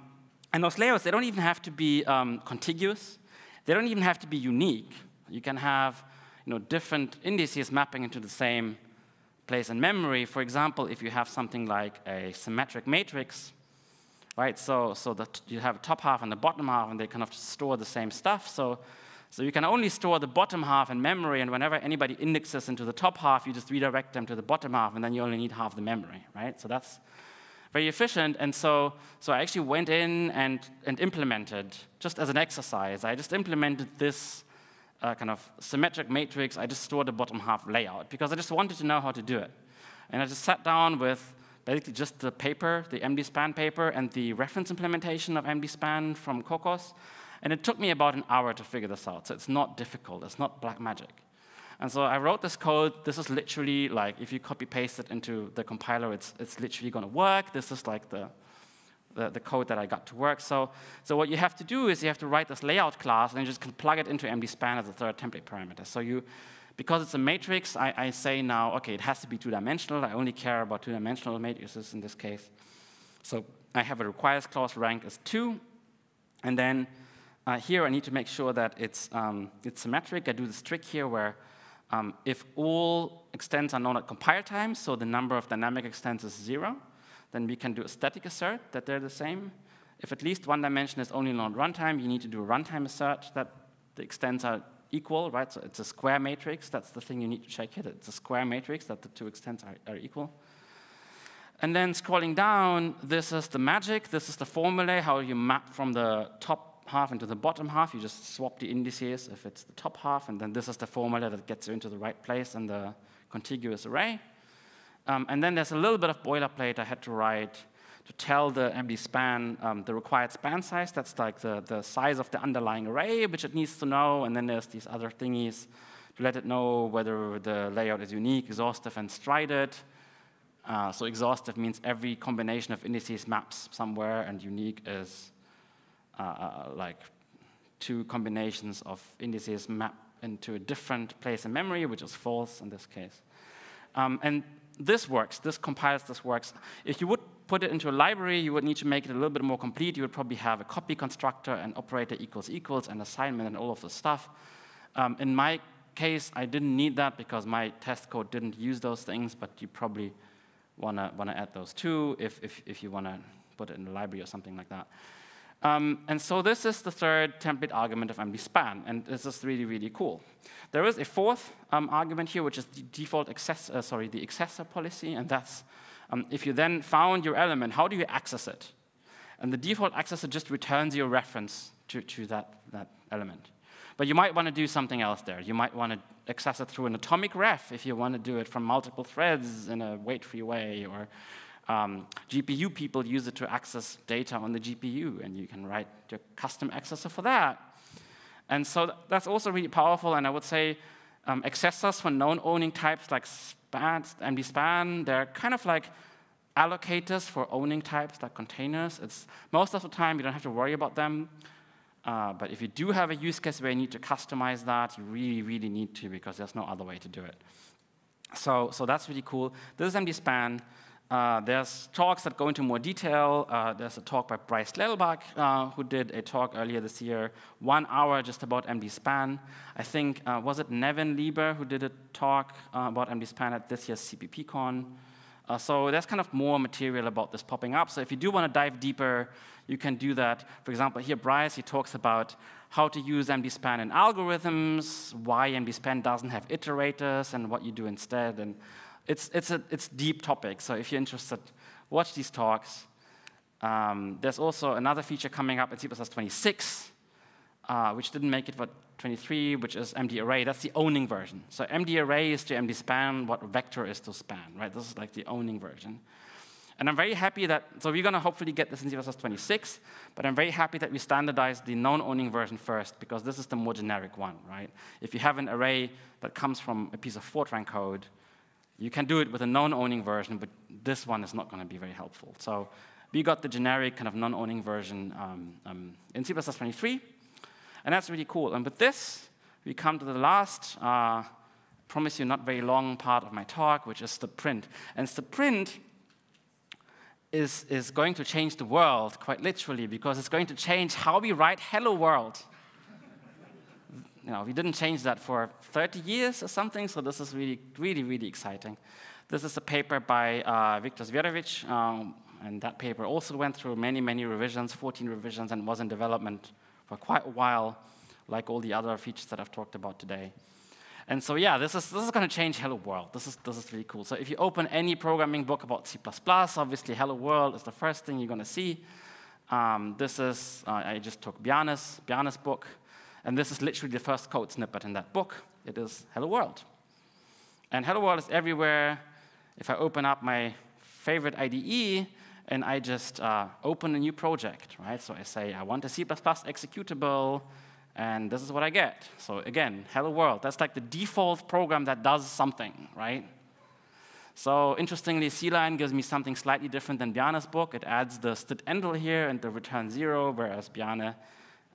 and those layers, they don't even have to be um, contiguous. They don't even have to be unique. You can have you know, different indices mapping into the same place in memory. For example, if you have something like a symmetric matrix, right? So, so that you have a top half and the bottom half, and they kind of store the same stuff. So, so you can only store the bottom half in memory, and whenever anybody indexes into the top half, you just redirect them to the bottom half, and then you only need half the memory, right? So that's very efficient. And so, so I actually went in and, and implemented, just as an exercise, I just implemented this uh, kind of symmetric matrix. I just stored the bottom half layout because I just wanted to know how to do it. And I just sat down with basically just the paper, the MDSpan paper, and the reference implementation of MDSpan from Kokkos. And it took me about an hour to figure this out. So it's not difficult. It's not black magic. And so I wrote this code. This is literally like, if you copy paste it into the compiler, it's, it's literally going to work. This is like the, the, the, code that I got to work. So, so what you have to do is you have to write this layout class, and just can plug it into MDSpan as a third template parameter. So you, because it's a matrix, I, I say now, OK, it has to be two-dimensional. I only care about two-dimensional matrices in this case. So I have a requires clause rank as 2. And then uh, here I need to make sure that it's, um, it's symmetric. I do this trick here where um, if all extents are known at compile time, so the number of dynamic extents is 0, then we can do a static assert that they're the same. If at least one dimension is only known at runtime, you need to do a runtime assert that the extents are equal, right? So it's a square matrix. That's the thing you need to check here. It's a square matrix that the two extents are, are equal. And then scrolling down, this is the magic. This is the formula, how you map from the top half into the bottom half. You just swap the indices if it's the top half, and then this is the formula that gets you into the right place in the contiguous array. Um, and then there's a little bit of boilerplate I had to write to tell the MD span um, the required span size. That's like the, the size of the underlying array, which it needs to know. And then there's these other thingies to let it know whether the layout is unique, exhaustive, and strided. Uh, so exhaustive means every combination of indices maps somewhere, and unique is uh, uh like two combinations of indices map into a different place in memory, which is false in this case. Um, and this works, this compiles, this works. If you would put it into a library, you would need to make it a little bit more complete. You would probably have a copy constructor and operator equals equals and assignment and all of this stuff. Um, in my case, I didn't need that because my test code didn't use those things, but you probably want to want to add those too if, if, if you want to put it in a library or something like that. Um, and so this is the third template argument of MD-span, and this is really, really cool. There is a fourth um, argument here, which is the default access, uh, sorry, the accessor policy, and that's um, if you then found your element, how do you access it? And the default accessor just returns your reference to, to that, that element. But you might want to do something else there. You might want to access it through an atomic ref if you want to do it from multiple threads in a wait-free way, or um, GPU people use it to access data on the GPU, and you can write your custom accessor for that. And so that's also really powerful, and I would say um, accessors for non-owning types like span, MD span, they're kind of like allocators for owning types like containers. It's, most of the time, you don't have to worry about them. Uh, but if you do have a use case where you need to customize that, you really, really need to because there's no other way to do it. So, so that's really cool. This is MD span. Uh, there's talks that go into more detail. Uh, there's a talk by Bryce Lelbach, uh, who did a talk earlier this year, one hour just about MD span. I think, uh, was it Nevin Liber who did a talk uh, about MD span at this year's CppCon? Uh, so there's kind of more material about this popping up. So if you do want to dive deeper, you can do that. For example, here Bryce, he talks about how to use MD span in algorithms, why MD span doesn't have iterators, and what you do instead. And it's, it's a it's deep topic, so if you're interested, watch these talks. Um, there's also another feature coming up in C++ 26, uh, which didn't make it for 23, which is MD array. That's the owning version. So MD array is to MD span what vector is to span, right? This is like the owning version. And I'm very happy that, so we're going to hopefully get this in C++ 26, but I'm very happy that we standardized the non-owning version first, because this is the more generic one, right? If you have an array that comes from a piece of Fortran code, you can do it with a non-owning version, but this one is not going to be very helpful. So we got the generic kind of non-owning version um, um, in C++ 23, and that's really cool. And with this, we come to the last, uh, promise you not very long part of my talk, which is the print. And the print is, is going to change the world, quite literally, because it's going to change how we write hello world you know, we didn't change that for 30 years or something, so this is really, really, really exciting. This is a paper by uh, Viktor um, and that paper also went through many, many revisions, 14 revisions, and was in development for quite a while, like all the other features that I've talked about today. And so, yeah, this is, this is going to change Hello World. This is, this is really cool. So if you open any programming book about C++, obviously Hello World is the first thing you're going to see. Um, this is, uh, I just took Bjarne's, Bjarne's book, and this is literally the first code snippet in that book. It is Hello World. And Hello World is everywhere. If I open up my favorite IDE and I just uh, open a new project, right? So I say, I want a C++ executable, and this is what I get. So again, Hello World. That's like the default program that does something, right? So interestingly, CLion gives me something slightly different than Bjarne's book. It adds the std here and the return zero, whereas Bjarne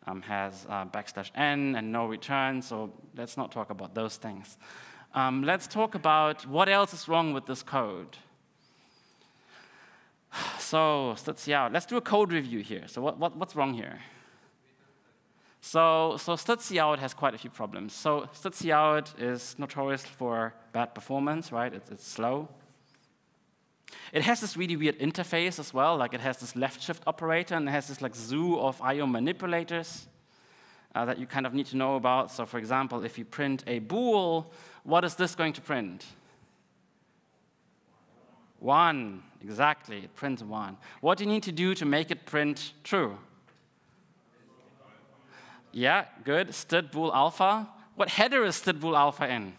um, has uh, backslash n and no return, so let's not talk about those things. Um, let's talk about what else is wrong with this code. So let's see out. Let's do a code review here. So what, what, what's wrong here? So, so stdcout has quite a few problems. So stdcout is notorious for bad performance, right? It's slow. It has this really weird interface as well, like it has this left shift operator and it has this like zoo of IO manipulators uh, that you kind of need to know about. So for example, if you print a bool, what is this going to print? One, exactly, it prints one. What do you need to do to make it print true? Yeah, good, std bool alpha. What header is std bool alpha in?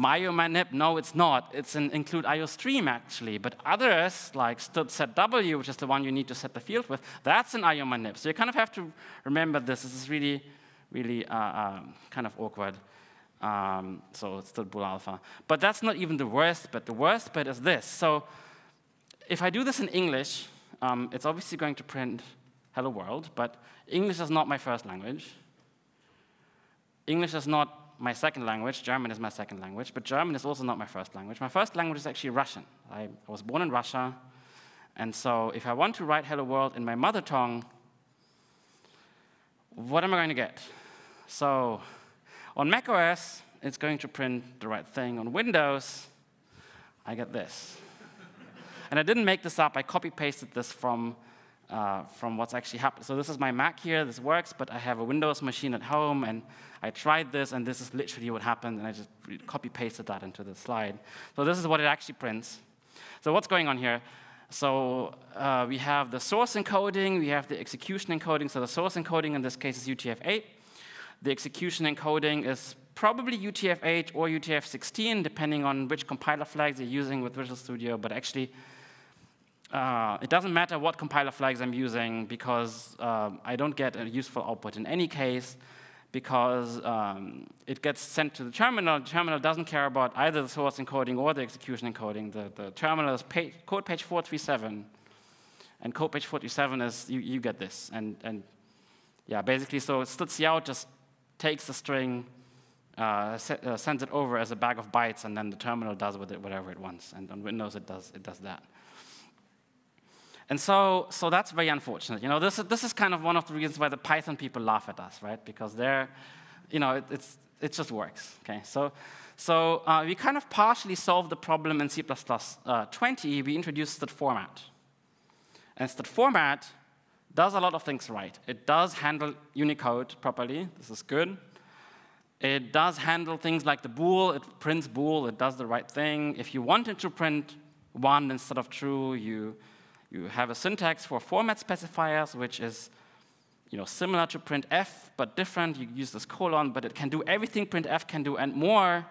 MyIOManip, no, it's not. It's an include IO stream, actually. But others, like std set w which is the one you need to set the field with, that's an IOManip. So you kind of have to remember this. This is really, really uh, uh, kind of awkward. Um, so it's still bool alpha. But that's not even the worst bit. The worst bit is this. So if I do this in English, um, it's obviously going to print hello world, but English is not my first language. English is not my second language. German is my second language, but German is also not my first language. My first language is actually Russian. I, I was born in Russia, and so if I want to write hello world in my mother tongue, what am I going to get? So on macOS, it's going to print the right thing. On Windows, I get this. and I didn't make this up. I copy-pasted this from uh, from what's actually happening. So this is my Mac here, this works, but I have a Windows machine at home, and I tried this, and this is literally what happened, and I just copy-pasted that into the slide. So this is what it actually prints. So what's going on here? So uh, we have the source encoding, we have the execution encoding. So the source encoding in this case is UTF-8. The execution encoding is probably UTF-8 or UTF-16, depending on which compiler flags you're using with Visual Studio, but actually uh, it doesn't matter what compiler flags I'm using because uh, I don't get a useful output in any case because um, it gets sent to the terminal. The terminal doesn't care about either the source encoding or the execution encoding. The, the terminal is page, code page 437, and code page 437 is, you, you get this. And, and yeah, basically, so std just takes the string, uh, uh, sends it over as a bag of bytes, and then the terminal does with it whatever it wants. And on Windows, it does, it does that. And so, so that's very unfortunate. You know, this is, this is kind of one of the reasons why the Python people laugh at us, right? Because they're, you know, it, it's, it just works, okay? So, so uh, we kind of partially solved the problem in C++ uh, 20. We introduced std format. And std format does a lot of things right. It does handle Unicode properly. This is good. It does handle things like the bool. It prints bool. It does the right thing. If you wanted to print one instead of true, you you have a syntax for format specifiers, which is you know, similar to printf, but different. You use this colon, but it can do everything printf can do and more.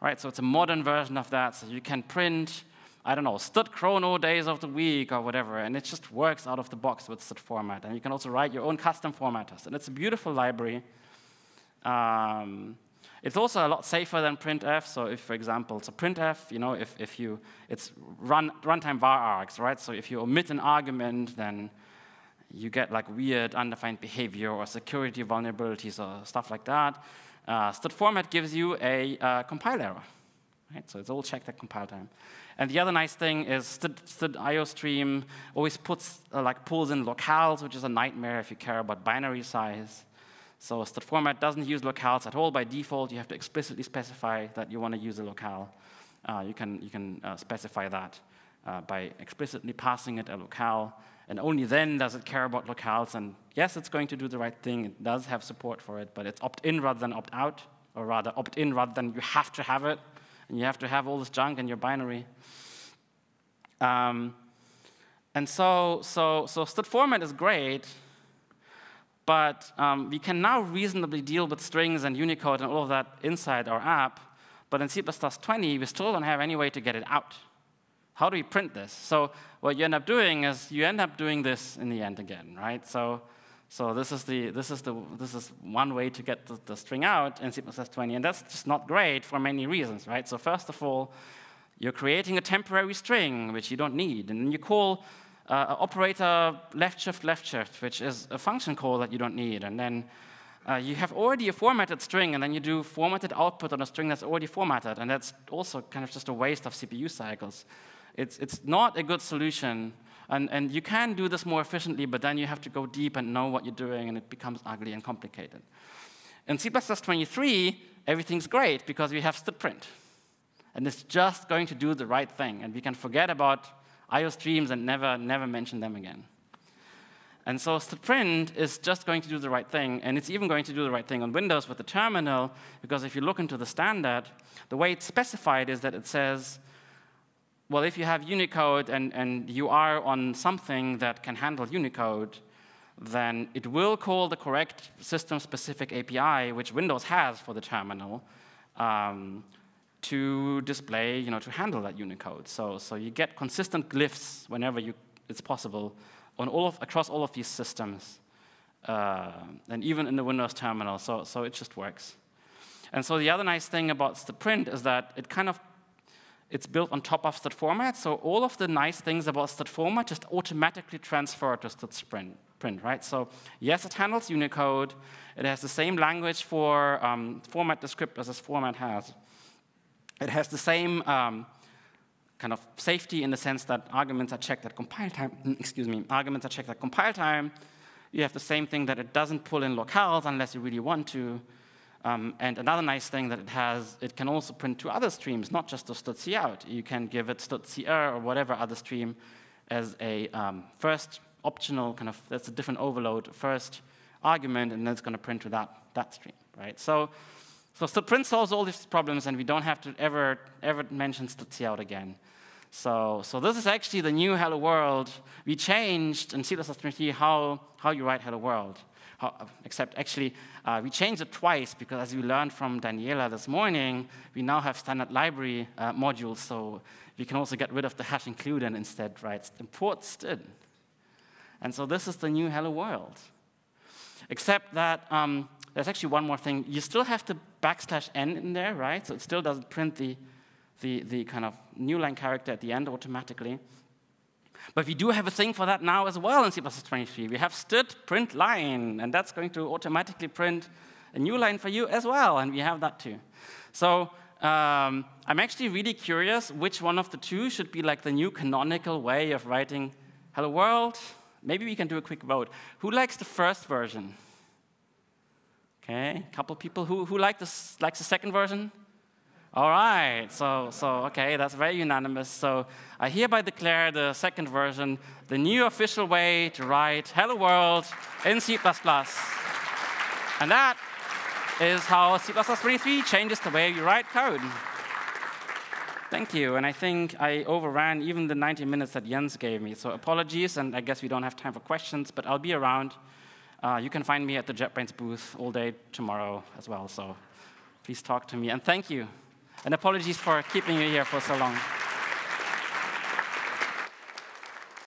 Right? So it's a modern version of that. So you can print, I don't know, std chrono days of the week or whatever, and it just works out of the box with std format. And you can also write your own custom formatters. And it's a beautiful library. Um, it's also a lot safer than printf. So if, for example, it's a printf, you know, if, if you, it's run, runtime var args, right? So if you omit an argument, then you get like weird undefined behavior or security vulnerabilities or stuff like that. Uh, std format gives you a uh, compile error, right? So it's all checked at compile time. And the other nice thing is std, std IO stream always puts, uh, like pulls in locales, which is a nightmare if you care about binary size. So std format doesn't use locales at all by default. You have to explicitly specify that you want to use a locale. Uh, you can, you can uh, specify that uh, by explicitly passing it a locale. And only then does it care about locales. And yes, it's going to do the right thing. It does have support for it, but it's opt-in rather than opt-out, or rather opt-in rather than you have to have it, and you have to have all this junk in your binary. Um, and so, so, so std format is great, but um, we can now reasonably deal with strings and Unicode and all of that inside our app. But in C++20, we still don't have any way to get it out. How do we print this? So what you end up doing is you end up doing this in the end again, right? So, so this is the this is the this is one way to get the, the string out in C++20, and that's just not great for many reasons, right? So first of all, you're creating a temporary string which you don't need, and you call uh, operator left shift left shift, which is a function call that you don't need. And then uh, you have already a formatted string, and then you do formatted output on a string that's already formatted. And that's also kind of just a waste of CPU cycles. It's, it's not a good solution. And, and you can do this more efficiently, but then you have to go deep and know what you're doing, and it becomes ugly and complicated. In C++23, everything's great because we have stdprint. And it's just going to do the right thing. And we can forget about IO streams and never, never mention them again. And so stdprint is just going to do the right thing, and it's even going to do the right thing on Windows with the terminal, because if you look into the standard, the way it's specified is that it says, well, if you have Unicode and, and you are on something that can handle Unicode, then it will call the correct system-specific API, which Windows has for the terminal, um, to display, you know, to handle that Unicode. So, so you get consistent glyphs whenever you, it's possible on all of, across all of these systems, uh, and even in the Windows terminal. So, so it just works. And so the other nice thing about the print is that it kind of it's built on top of std_format. So all of the nice things about std_format just automatically transfer to std_print. Right? So yes, it handles Unicode. It has the same language for um, format descriptors as this format has. It has the same um, kind of safety in the sense that arguments are checked at compile time. Excuse me, arguments are checked at compile time. You have the same thing that it doesn't pull in locales unless you really want to. Um, and another nice thing that it has, it can also print to other streams, not just to std_cout. You can give it std_cerr or whatever other stream as a um, first optional kind of, that's a different overload, first argument, and then it's going to print to that, that stream, right? So, so std_print solves all these problems, and we don't have to ever, ever mention std_cout again. So, so this is actually the new Hello World. We changed in C++ 3 how, how you write Hello World how, except actually uh, we changed it twice because as we learned from Daniela this morning, we now have standard library uh, modules, so we can also get rid of the hash include and instead write import std. And so this is the new hello world. Except that um, there's actually one more thing. You still have the backslash n in there, right? So it still doesn't print the, the, the kind of new line character at the end automatically. But we do have a thing for that now as well in C++23. We have std print line, and that's going to automatically print a new line for you as well, and we have that too. So um, I'm actually really curious which one of the two should be like the new canonical way of writing hello world. Maybe we can do a quick vote. Who likes the first version? Okay, a couple people. Who, who like this, likes the second version? All right, so, so okay, that's very unanimous. So I hereby declare the second version the new official way to write Hello World in C++. And that is how C++ 23 changes the way you write code. Thank you, and I think I overran even the 90 minutes that Jens gave me, so apologies, and I guess we don't have time for questions, but I'll be around. Uh, you can find me at the JetBrains booth all day tomorrow as well, so please talk to me, and thank you. And apologies for keeping you here for so long.